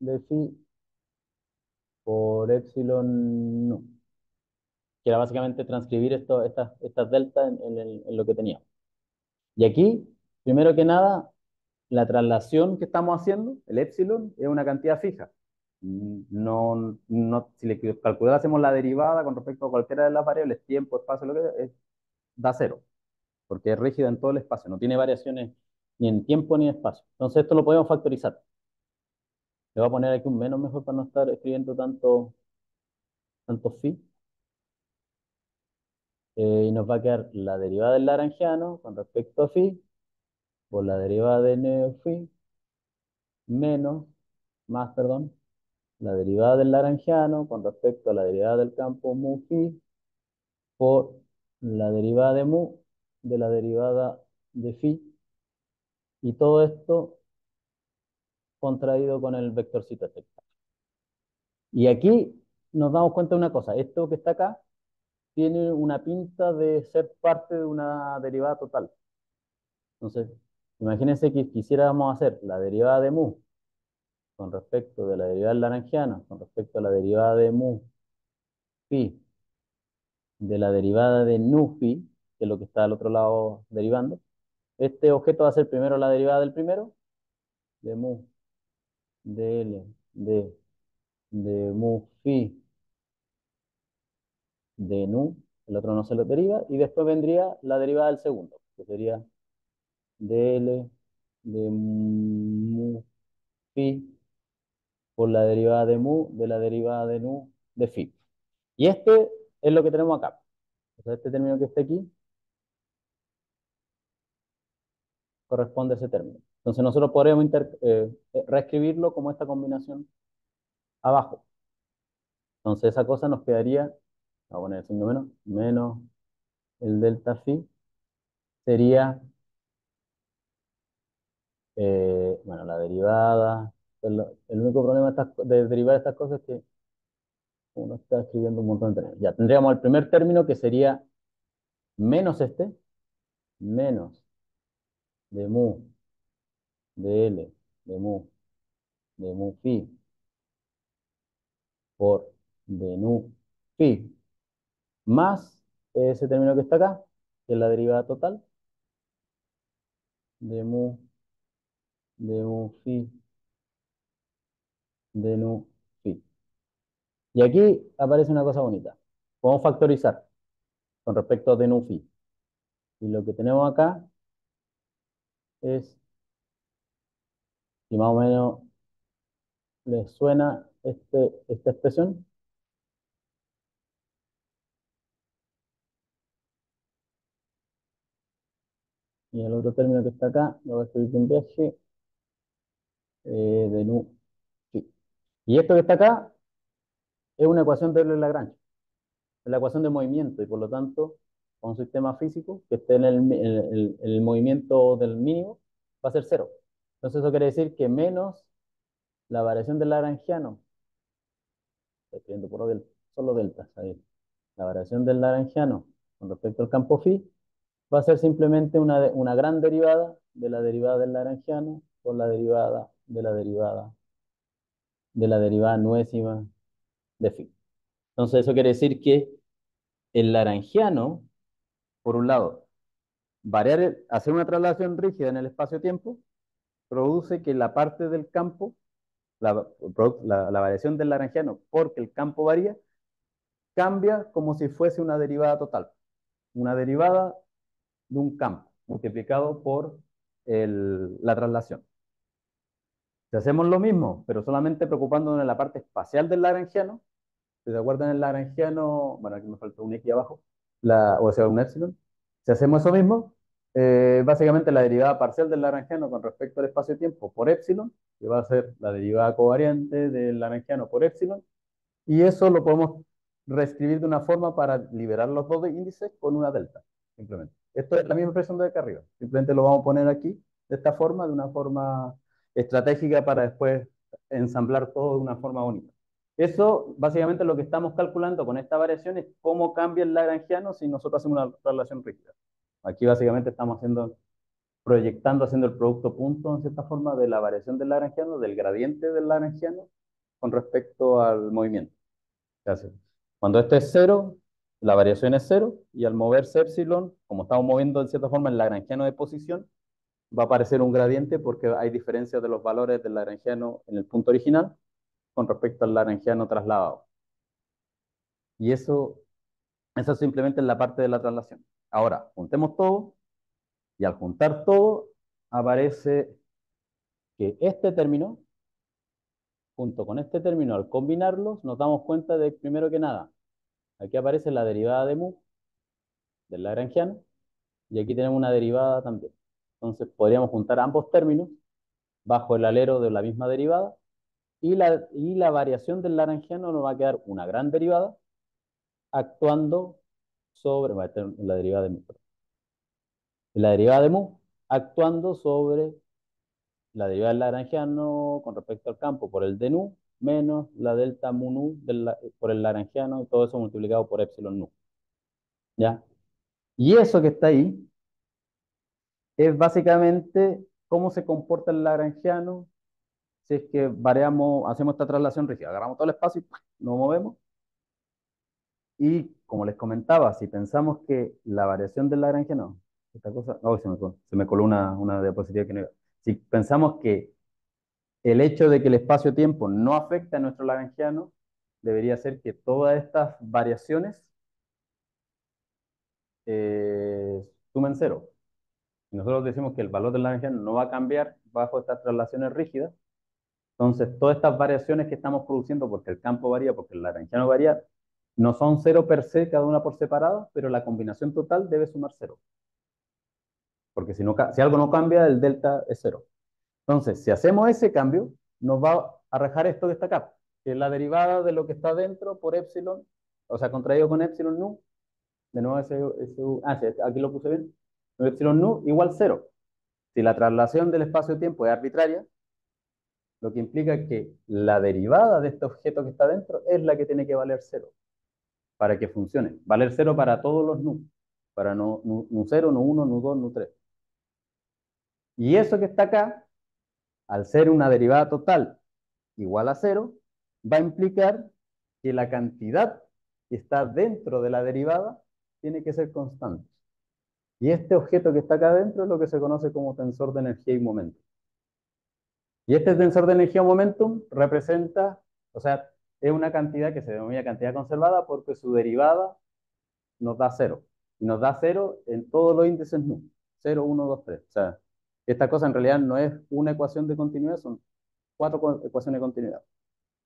de phi por epsilon nu. Que era básicamente transcribir esto, estas, estas deltas en, en lo que teníamos. Y aquí, primero que nada, la traslación que estamos haciendo, el epsilon, es una cantidad fija. No, no, si le calculásemos la derivada con respecto a cualquiera de las variables, tiempo, espacio, lo que es, da cero, porque es rígida en todo el espacio, no tiene variaciones ni en tiempo ni en espacio. Entonces esto lo podemos factorizar. Le voy a poner aquí un menos mejor para no estar escribiendo tanto, tanto phi. Eh, y nos va a quedar la derivada del laranjiano con respecto a phi por la derivada de neo phi menos, más, perdón, la derivada del laranjiano con respecto a la derivada del campo mu phi por la derivada de mu de la derivada de phi y todo esto contraído con el vectorcito este. Y aquí nos damos cuenta de una cosa, esto que está acá tiene una pinta de ser parte de una derivada total. Entonces, imagínense que quisiéramos hacer la derivada de mu con respecto de la derivada del laranjiano, con respecto a la derivada de mu phi, de la derivada de nu phi, que es lo que está al otro lado derivando. Este objeto va a ser primero la derivada del primero, de mu, de L, de, de mu phi, de nu, el otro no se lo deriva, y después vendría la derivada del segundo, que sería dl de mu phi por la derivada de mu de la derivada de nu de phi. Y este es lo que tenemos acá. O este término que está aquí corresponde a ese término. Entonces nosotros podríamos eh, reescribirlo como esta combinación abajo. Entonces esa cosa nos quedaría, vamos a poner el signo menos, menos el delta phi, sería, eh, bueno, la derivada, el, único problema de, derivar estas cosas es que uno está escribiendo un montón de términos. Ya, tendríamos el primer término que sería menos este, menos de mu, de L, de mu, de mu phi, por de nu phi, más ese término que está acá, que es la derivada total, de mu, de mu phi, de nu phi. Y aquí aparece una cosa bonita. Podemos factorizar con respecto a de nu phi. Y lo que tenemos acá es, si más o menos les suena este, esta expresión, y el otro término que está acá, lo voy a escribir en viaje, eh, de nu y esto que está acá es una ecuación de Lagrange. Es la ecuación de movimiento y por lo tanto, con un sistema físico que esté en el, movimiento del mínimo, va a ser cero. Entonces eso quiere decir que menos la variación del lagrangiano, estoy escribiendo por delta, solo delta, ahí. La variación del lagrangiano con respecto al campo phi va a ser simplemente una, una gran derivada de la derivada del lagrangiano por la derivada de la derivada de la derivada nuésima de phi. Entonces eso quiere decir que el laranjiano, por un lado, variar, hacer una traslación rígida en el espacio-tiempo, produce que la parte del campo, la, variación del laranjiano, porque el campo varía, cambia como si fuese una derivada total. Una derivada de un campo multiplicado por la traslación. Si hacemos lo mismo, pero solamente preocupándonos en la parte espacial del lagrangiano, si se acuerdan el lagrangiano, bueno, aquí me falta un X abajo, la, o sea, un epsilon, si hacemos eso mismo, eh, básicamente la derivada parcial del lagrangiano con respecto al espacio-tiempo por epsilon, que va a ser la derivada covariante del lagrangiano por epsilon, y eso lo podemos reescribir de una forma para liberar los dos índices con una delta, simplemente. Esto es la misma expresión de acá arriba, simplemente lo vamos a poner aquí de esta forma, de una forma estratégica para después ensamblar todo de una forma única. Eso, básicamente, lo que estamos calculando con esta variación es cómo cambia el lagrangiano si nosotros hacemos una relación rígida. Aquí, básicamente, estamos haciendo, proyectando, haciendo el producto punto, en cierta forma, de la variación del lagrangiano, del gradiente del lagrangiano, con respecto al movimiento. Cuando esto es cero, la variación es cero, y al moverse epsilon, como estamos moviendo, en cierta forma, el lagrangiano de posición, va a aparecer un gradiente porque hay diferencias de los valores del lagrangiano en el punto original con respecto al lagrangiano trasladado. Y eso, eso simplemente es la parte de la traslación. Ahora, juntemos todo y al juntar todo aparece que este término, junto con este término, al combinarlos, nos damos cuenta de, primero que nada, aquí aparece la derivada de mu del lagrangiano y aquí tenemos una derivada también. Entonces podríamos juntar ambos términos bajo el alero de la misma derivada y la, y la variación del laranjiano nos va a quedar una gran derivada actuando sobre, la derivada de mu, la derivada de mu actuando sobre la derivada del lagrangiano con respecto al campo por el de nu menos la delta mu nu por el lagrangiano y todo eso multiplicado por epsilon nu. ¿Ya? Y eso que está ahí es básicamente cómo se comporta el lagrangiano si es que variamos, hacemos esta traslación rígida. Agarramos todo el espacio y nos movemos. Y como les comentaba, si pensamos que la variación del lagrangiano, esta cosa, se me, se me coló una, una diapositiva que no iba. Si pensamos que el hecho de que el espacio-tiempo no afecta a nuestro lagrangiano, debería ser que todas estas variaciones eh, sumen cero. Nosotros decimos que el valor del lagrangiano no va a cambiar bajo estas traslaciones rígidas, entonces todas estas variaciones que estamos produciendo, porque el campo varía, porque el lagrangiano varía, no son cero per se, cada una por separado, pero la combinación total debe sumar cero. Porque si, no, si algo no cambia, el delta es cero. Entonces, si hacemos ese cambio, nos va a arrojar esto que está acá, que es la derivada de lo que está dentro por epsilon, o sea, contraído con epsilon nu, de nuevo ese, ah, sí, aquí lo puse bien, epsilon nu igual cero. Si la traslación del espacio-tiempo es arbitraria, lo que implica que la derivada de este objeto que está dentro es la que tiene que valer cero para que funcione. Valer cero para todos los nu, para nu, nu 0, nu 1, nu 2, nu 3. Y eso que está acá, al ser una derivada total igual a cero, va a implicar que la cantidad que está dentro de la derivada tiene que ser constante. Y este objeto que está acá adentro es lo que se conoce como tensor de energía y momento. Y este tensor de energía y momentum representa, o sea, es una cantidad que se denomina cantidad conservada porque su derivada nos da cero. Y nos da cero en todos los índices nu. 0, 1, 2, 3. O sea, esta cosa en realidad no es una ecuación de continuidad, son cuatro ecuaciones de continuidad.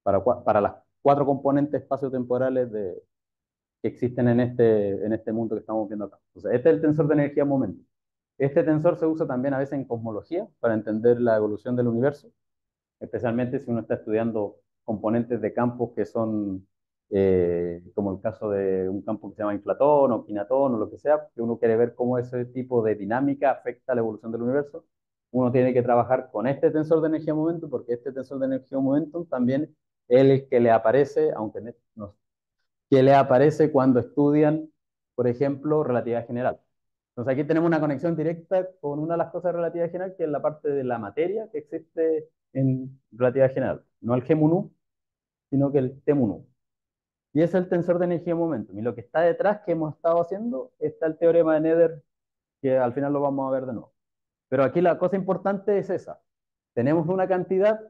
Para, para las cuatro componentes espaciotemporales de, que existen en este, en este mundo que estamos viendo acá. Sea, este es el tensor de energía momento. Este tensor se usa también a veces en cosmología para entender la evolución del universo, especialmente si uno está estudiando componentes de campos que son, eh, como el caso de un campo que se llama inflatón o quinatón o lo que sea, que uno quiere ver cómo ese tipo de dinámica afecta la evolución del universo, uno tiene que trabajar con este tensor de energía-momento, porque este tensor de energía-momento también es el que le aparece, aunque no, que le aparece cuando estudian, por ejemplo, relatividad general. Entonces aquí tenemos una conexión directa con una de las cosas de relatividad general, que es la parte de la materia que existe en relatividad general. No el G mu sino que el T mu Y es el tensor de energía momento. Y lo que está detrás que hemos estado haciendo está el teorema de Nether, que al final lo vamos a ver de nuevo. Pero aquí la cosa importante es esa. Tenemos una cantidad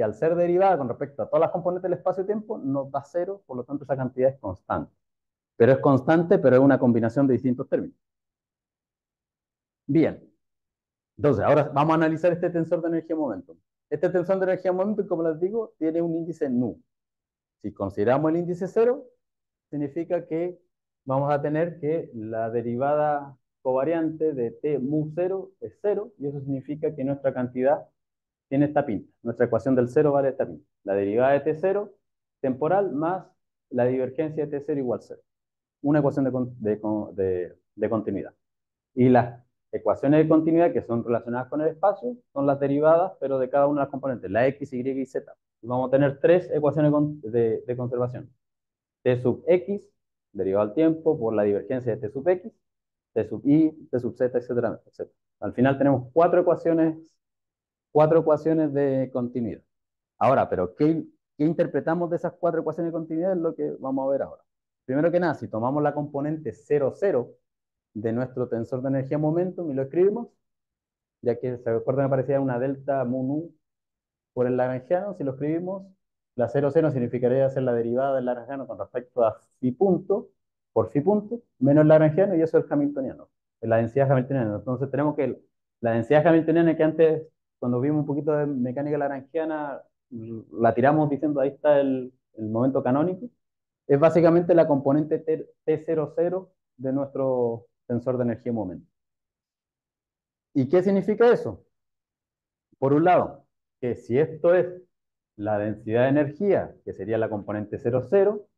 que al ser derivada con respecto a todas las componentes del espacio-tiempo nos da cero, por lo tanto esa cantidad es constante. Pero es constante, pero es una combinación de distintos términos. Bien. Entonces, ahora vamos a analizar este tensor de energía-momento. Este tensor de energía-momento, como les digo, tiene un índice nu. Si consideramos el índice cero, significa que vamos a tener que la derivada covariante de T mu 0 es 0, y eso significa que nuestra cantidad tiene esta pinta. Nuestra ecuación del 0 vale esta pinta. La derivada de T0 temporal más la divergencia de T0 igual 0. Una ecuación de, de continuidad. Y las ecuaciones de continuidad que son relacionadas con el espacio son las derivadas, pero de cada una de las componentes, la x, y y z. Vamos a tener tres ecuaciones de, de conservación. T sub x, derivado al tiempo, por la divergencia de T sub x, T sub i, T sub z, etcétera, etcétera. Al final tenemos cuatro ecuaciones, cuatro ecuaciones de continuidad. Ahora, pero ¿qué, ¿qué interpretamos de esas cuatro ecuaciones de continuidad? Es lo que vamos a ver ahora. Primero que nada, si tomamos la componente 0, 0, de nuestro tensor de energía momentum y lo escribimos, ya que se acuerdan me parecía una delta mu nu por el lagrangiano, si lo escribimos, la 0, 0 significaría hacer la derivada del lagrangiano con respecto a phi punto, por phi punto, menos el lagrangiano, y eso es hamiltoniano, la densidad hamiltoniana. Entonces tenemos que la densidad hamiltoniana que antes, cuando vimos un poquito de mecánica lagrangiana, la tiramos diciendo ahí está el, momento canónico, es básicamente la componente T00 de nuestro tensor de energía momento. ¿Y qué significa eso? Por un lado, que si esto es la densidad de energía, que sería la componente 00,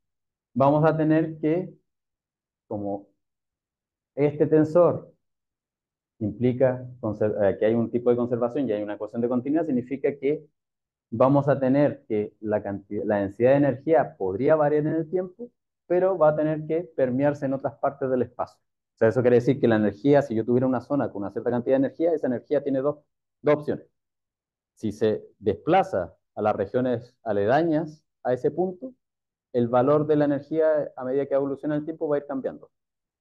vamos a tener que, como este tensor implica eh, que hay un tipo de conservación y hay una ecuación de continuidad, significa que vamos a tener que la, cantidad, la densidad de energía podría variar en el tiempo, pero va a tener que permearse en otras partes del espacio. O sea, eso quiere decir que la energía, si yo tuviera una zona con una cierta cantidad de energía, esa energía tiene dos, dos opciones. Si se desplaza a las regiones aledañas a ese punto, el valor de la energía a medida que evoluciona el tiempo va a ir cambiando.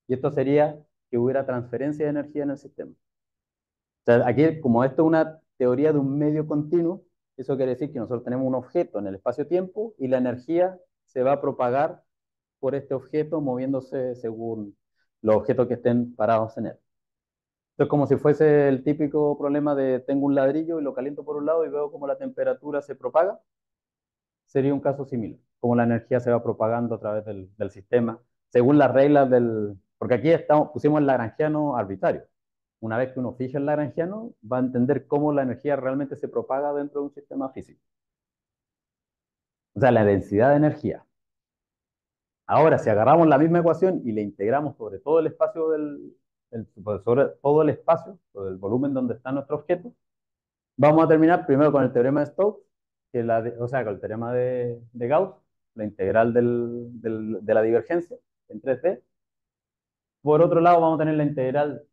Y esto sería que hubiera transferencia de energía en el sistema. O sea, aquí, como esto es una teoría de un medio continuo, eso quiere decir que nosotros tenemos un objeto en el espacio-tiempo y la energía se va a propagar por este objeto moviéndose según los objetos que estén parados en él. Esto es como si fuese el típico problema de tengo un ladrillo y lo caliento por un lado y veo cómo la temperatura se propaga. Sería un caso similar, como la energía se va propagando a través del, del sistema, según las reglas del, porque aquí estamos, pusimos el lagrangiano arbitrario. Una vez que uno fija el lagrangiano, va a entender cómo la energía realmente se propaga dentro de un sistema físico. O sea, la densidad de energía. Ahora, si agarramos la misma ecuación y le integramos sobre todo el espacio del, sobre todo el espacio, sobre el volumen donde está nuestro objeto, vamos a terminar primero con el teorema de Stokes, que la o sea, con el teorema de, Gauss, la integral de la divergencia en 3D, por otro lado, vamos a tener la integral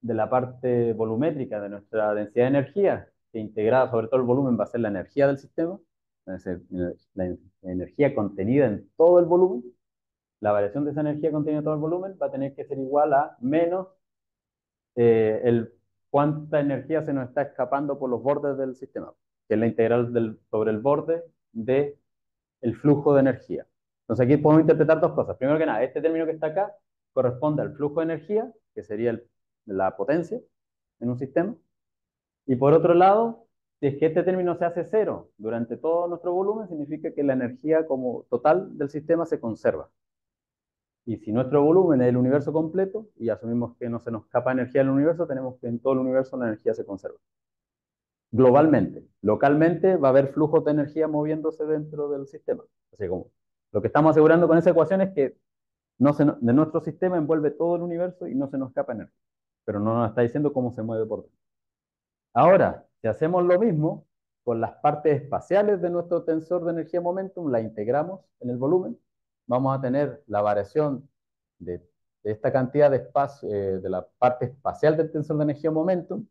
de la parte volumétrica de nuestra densidad de energía, que integrada sobre todo el volumen va a ser la energía del sistema, a ser la energía contenida en todo el volumen. La variación de esa energía contenida en todo el volumen va a tener que ser igual a menos eh, el cuánta energía se nos está escapando por los bordes del sistema, que es la integral del, sobre el borde del el flujo de energía. Entonces aquí podemos interpretar dos cosas. Primero que nada, este término que está acá corresponde al flujo de energía, que sería la potencia en un sistema. Y por otro lado, si es que este término se hace cero durante todo nuestro volumen, significa que la energía como total del sistema se conserva. Y si nuestro volumen es el universo completo, y asumimos que no se nos escapa energía del universo, tenemos que en todo el universo la energía se conserva. Globalmente, localmente va a haber flujos de energía moviéndose dentro del sistema. Así como lo que estamos asegurando con esa ecuación es que no se, de nuestro sistema envuelve todo el universo y no se nos escapa energía. Pero no nos está diciendo cómo se mueve por dentro. Ahora, si hacemos lo mismo con las partes espaciales de nuestro tensor de energía momentum, la integramos en el volumen, vamos a tener la variación de, esta cantidad de espacio, eh, de la parte espacial del tensor de energía momentum,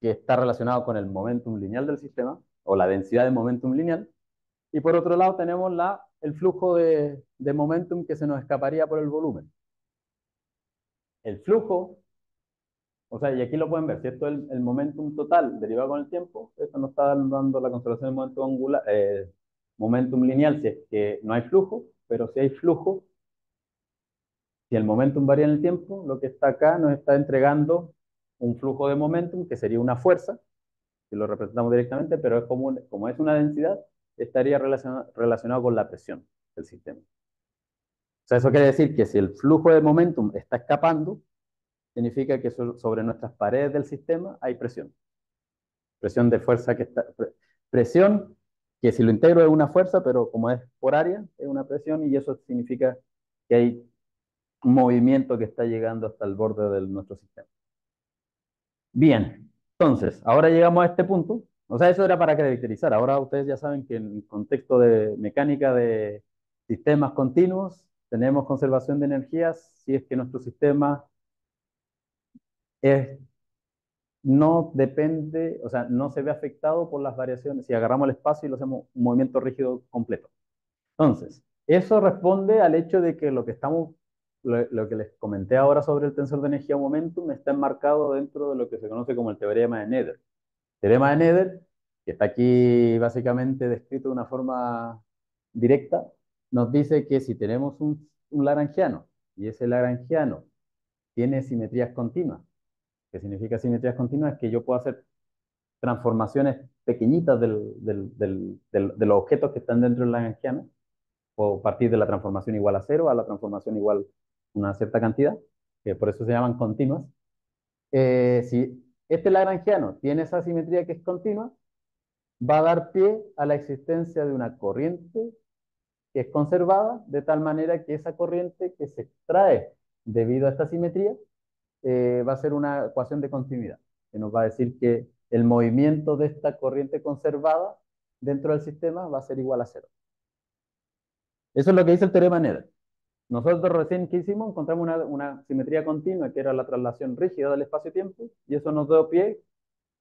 que está relacionado con el momentum lineal del sistema, o la densidad de momentum lineal. Y por otro lado tenemos la el flujo de, momentum que se nos escaparía por el volumen. El flujo, o sea, y aquí lo pueden ver, si esto es el, momentum total derivado con el tiempo, esto nos está dando la conservación del momentum, angular, eh, momentum lineal si es que no hay flujo, pero si hay flujo, si el momentum varía en el tiempo, lo que está acá nos está entregando un flujo de momentum que sería una fuerza, si lo representamos directamente, pero es como, como es una densidad, estaría relacionado, con la presión del sistema. O sea, eso quiere decir que si el flujo de momentum está escapando, significa que sobre nuestras paredes del sistema hay presión. Presión de fuerza que está... Presión que si lo integro es una fuerza, pero como es por área, es una presión y eso significa que hay un movimiento que está llegando hasta el borde de nuestro sistema. Bien, entonces, ahora llegamos a este punto o sea, eso era para caracterizar. Ahora ustedes ya saben que en el contexto de mecánica de sistemas continuos tenemos conservación de energías si es que nuestro sistema no depende, o sea, no se ve afectado por las variaciones. Si agarramos el espacio y lo hacemos un movimiento rígido completo. Entonces, eso responde al hecho de que lo que estamos, lo que les comenté ahora sobre el tensor de energía momentum está enmarcado dentro de lo que se conoce como el teorema de Nether teorema de Nether, que está aquí básicamente descrito de una forma directa, nos dice que si tenemos un, un lagrangiano y ese lagrangiano tiene simetrías continuas, ¿qué significa simetrías continuas? Es que yo puedo hacer transformaciones pequeñitas del, del, de los objetos que están dentro del lagrangiano, o partir de la transformación igual a cero a la transformación igual a una cierta cantidad, que por eso se llaman continuas. Eh, si este lagrangiano tiene esa simetría que es continua, va a dar pie a la existencia de una corriente que es conservada de tal manera que esa corriente que se extrae debido a esta simetría eh, va a ser una ecuación de continuidad, que nos va a decir que el movimiento de esta corriente conservada dentro del sistema va a ser igual a cero. Eso es lo que dice el teorema Nether. Nosotros recién que hicimos encontramos una, simetría continua que era la traslación rígida del espacio-tiempo y eso nos dio pie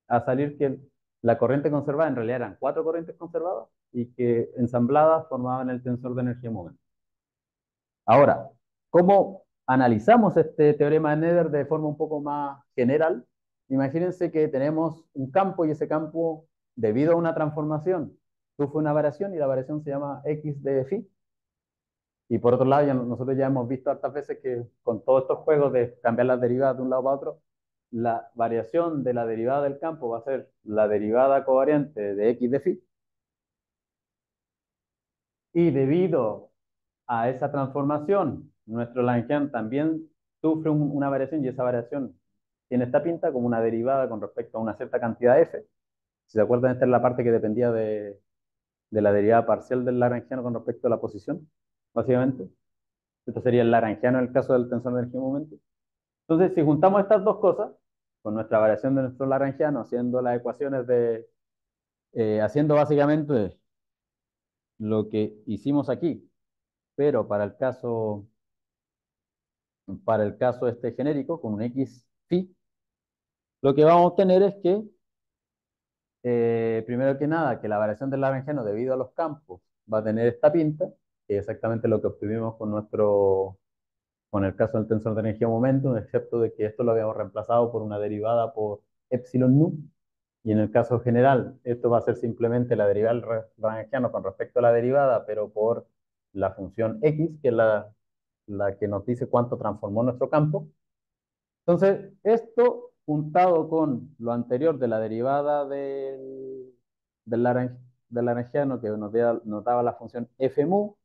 a salir que la corriente conservada en realidad eran cuatro corrientes conservadas y que ensambladas formaban el tensor de energía-momento. Ahora, ¿cómo analizamos este teorema de Nether de forma un poco más general? Imagínense que tenemos un campo y ese campo, debido a una transformación, sufre una variación y la variación se llama x de phi. Y por otro lado, ya, nosotros ya hemos visto hartas veces que con todos estos juegos de cambiar las derivadas de un lado para otro, la variación de la derivada del campo va a ser la derivada covariante de x de phi. Y debido a esa transformación, nuestro Lagrangiano también sufre una variación y esa variación tiene esta pinta como una derivada con respecto a una cierta cantidad f. Si se acuerdan, esta es la parte que dependía de, de la derivada parcial del Lagrangiano con respecto a la posición, básicamente. Esto sería el Lagrangiano en el caso del tensor de energía-momento. Entonces, si juntamos estas dos cosas, con nuestra variación de nuestro Lagrangiano, haciendo las ecuaciones de, eh, haciendo básicamente lo que hicimos aquí, pero para el caso, para el caso este genérico, con un x phi, lo que vamos a obtener es que, eh, primero que nada, que la variación del Lagrangiano debido a los campos va a tener esta pinta, exactamente lo que obtuvimos con nuestro con el caso del tensor de energía momento, excepto de que esto lo habíamos reemplazado por una derivada por epsilon nu, y en el caso general, esto va a ser simplemente la derivada del Lagrangiano con respecto a la derivada, pero por la función x, que es la, la que nos dice cuánto transformó nuestro campo. Entonces, esto juntado con lo anterior de la derivada del, del, Lagrangiano, que nos daba la función f mu,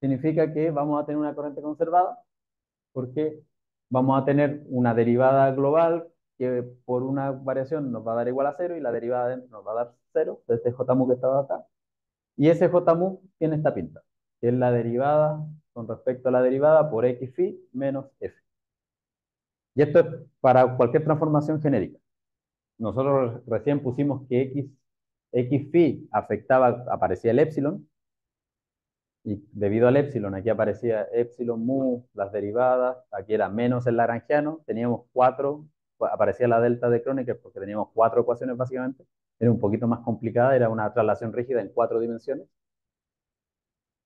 significa que vamos a tener una corriente conservada porque vamos a tener una derivada global que por una variación nos va a dar igual a cero y la derivada dentro nos va a dar cero, de este JMU que estaba acá. Y ese JMU tiene esta pinta, es la derivada con respecto a la derivada por x phi menos f. Y esto es para cualquier transformación genérica. Nosotros recién pusimos que x, x phi afectaba, aparecía el epsilon, y debido al epsilon, aquí aparecía epsilon mu, las derivadas, aquí era menos el lagrangiano, teníamos cuatro, aparecía la delta de Kronecker porque teníamos cuatro ecuaciones básicamente, era un poquito más complicada, era una traslación rígida en cuatro dimensiones.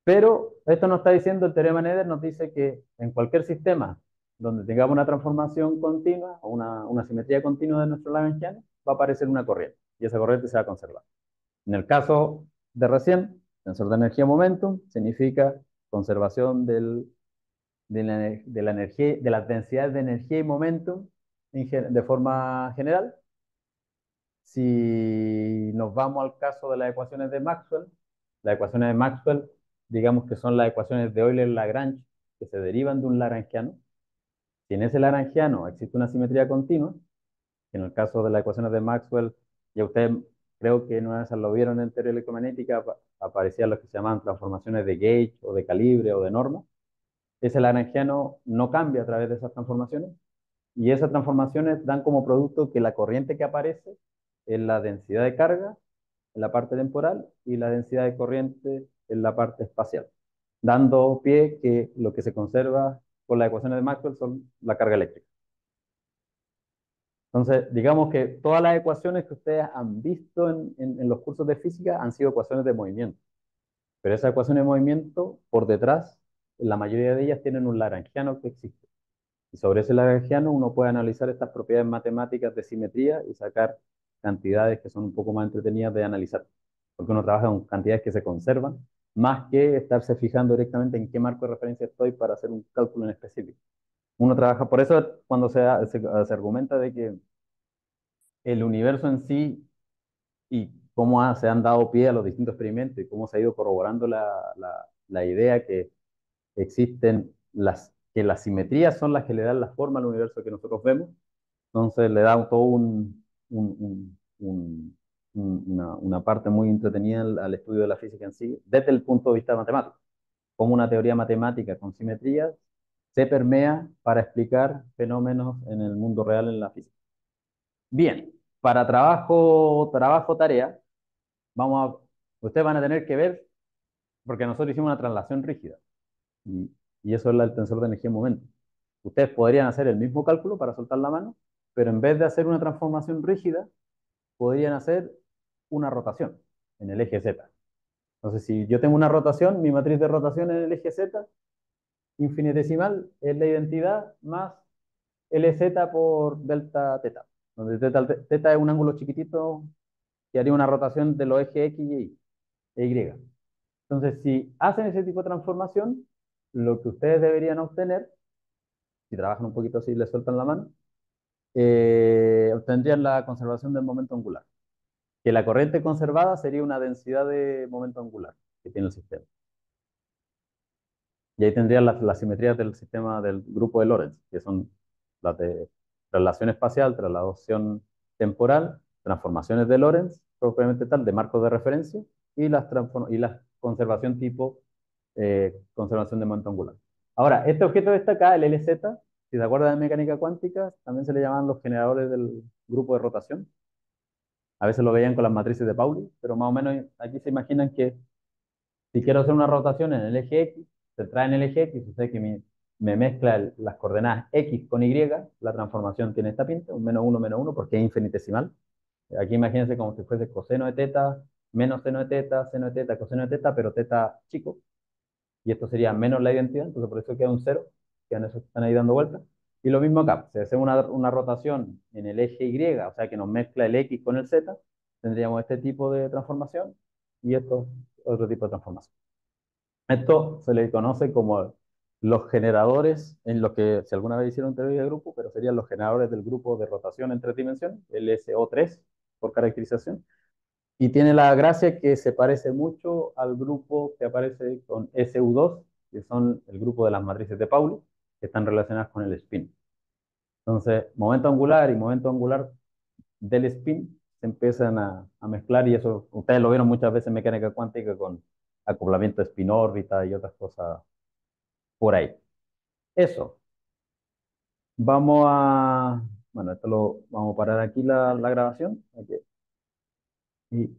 Pero esto nos está diciendo, el teorema Nether nos dice que en cualquier sistema donde tengamos una transformación continua o una, una simetría continua de nuestro lagrangiano, va a aparecer una corriente y esa corriente se va a conservar. En el caso de recién, Tensor de energía momentum significa conservación del, de, la, de, la, energía, de las densidades de energía y momentum de forma general. Si nos vamos al caso de las ecuaciones de Maxwell, las ecuaciones de Maxwell, digamos que son las ecuaciones de Euler-Lagrange que se derivan de un Lagrangiano. Si en ese Lagrangiano existe una simetría continua, en el caso de las ecuaciones de Maxwell, ya ustedes creo que no lo vieron en teoría electromagnética, aparecían lo que se llaman transformaciones de gauge o de calibre o de norma. Ese lagrangiano no cambia a través de esas transformaciones y esas transformaciones dan como producto que la corriente que aparece es la densidad de carga en la parte temporal y la densidad de corriente en la parte espacial, dando pie que lo que se conserva con las ecuaciones de Maxwell son la carga eléctrica. Entonces, digamos que todas las ecuaciones que ustedes han visto en, los cursos de física han sido ecuaciones de movimiento. Pero esas ecuaciones de movimiento, por detrás, la mayoría de ellas tienen un lagrangiano que existe. Y sobre ese lagrangiano uno puede analizar estas propiedades matemáticas de simetría y sacar cantidades que son un poco más entretenidas de analizar. Porque uno trabaja con cantidades que se conservan, más que estarse fijando directamente en qué marco de referencia estoy para hacer un cálculo en específico uno trabaja, por eso cuando se, argumenta de que el universo en sí y cómo se han dado pie a los distintos experimentos y cómo se ha ido corroborando la, idea que existen las, que las simetrías son las que le dan la forma al universo que nosotros vemos, entonces le da todo un, un, un, una, parte muy entretenida al, estudio de la física en sí, desde el punto de vista matemático. Como una teoría matemática con simetrías se permea para explicar fenómenos en el mundo real en la física. Bien, para trabajo, trabajo tarea, vamos a, ustedes van a tener que ver, porque nosotros hicimos una traslación rígida, y, eso es el tensor de energía en momento. Ustedes podrían hacer el mismo cálculo para soltar la mano, pero en vez de hacer una transformación rígida, podrían hacer una rotación en el eje Z. Entonces, si yo tengo una rotación, mi matriz de rotación en el eje Z, infinitesimal, es la identidad más LZ por delta teta, donde teta, es un ángulo chiquitito que haría una rotación de los ejes X y Y. Entonces, si hacen ese tipo de transformación, lo que ustedes deberían obtener, si trabajan un poquito así y le sueltan la mano, eh, obtendrían la conservación del momento angular. Que la corriente conservada sería una densidad de momento angular que tiene el sistema. Y ahí tendrían las, simetrías del sistema del grupo de Lorentz, que son las de traslación espacial, traslación temporal, transformaciones de Lorentz, propiamente tal, de marcos de referencia, y las, y las conservación tipo eh, conservación de momento angular. Ahora, este objeto de esta acá, el LZ, si se acuerdan de mecánica cuántica, también se le llaman los generadores del grupo de rotación. A veces lo veían con las matrices de Pauli, pero más o menos aquí se imaginan que si quiero hacer una rotación en el eje X, se trae en el eje X, sucede que me, mezcla las coordenadas X con Y, la transformación tiene esta pinta, un menos 1, menos 1, porque es infinitesimal. Aquí imagínense como si fuese coseno de teta, menos seno de teta, seno de teta, coseno de teta, pero teta chico. Y esto sería menos la identidad, entonces por eso queda un 0 quedan esos que están ahí dando vueltas. Y lo mismo acá, si hacemos una, una, rotación en el eje Y, o sea que nos mezcla el X con el Z, tendríamos este tipo de transformación y esto otro tipo de transformación. Esto se le conoce como los generadores en los que, si alguna vez hicieron teoría de grupo, pero serían los generadores del grupo de rotación en tres dimensiones, el SO3 por caracterización, y tiene la gracia que se parece mucho al grupo que aparece con SU2, que son el grupo de las matrices de Pauli, que están relacionadas con el spin. Entonces, momento angular y momento angular del spin se empiezan a, mezclar y eso ustedes lo vieron muchas veces en mecánica cuántica con acoplamiento spin-órbita y otras cosas por ahí. Eso. Vamos a... Bueno, esto lo vamos a parar aquí la, la grabación. Y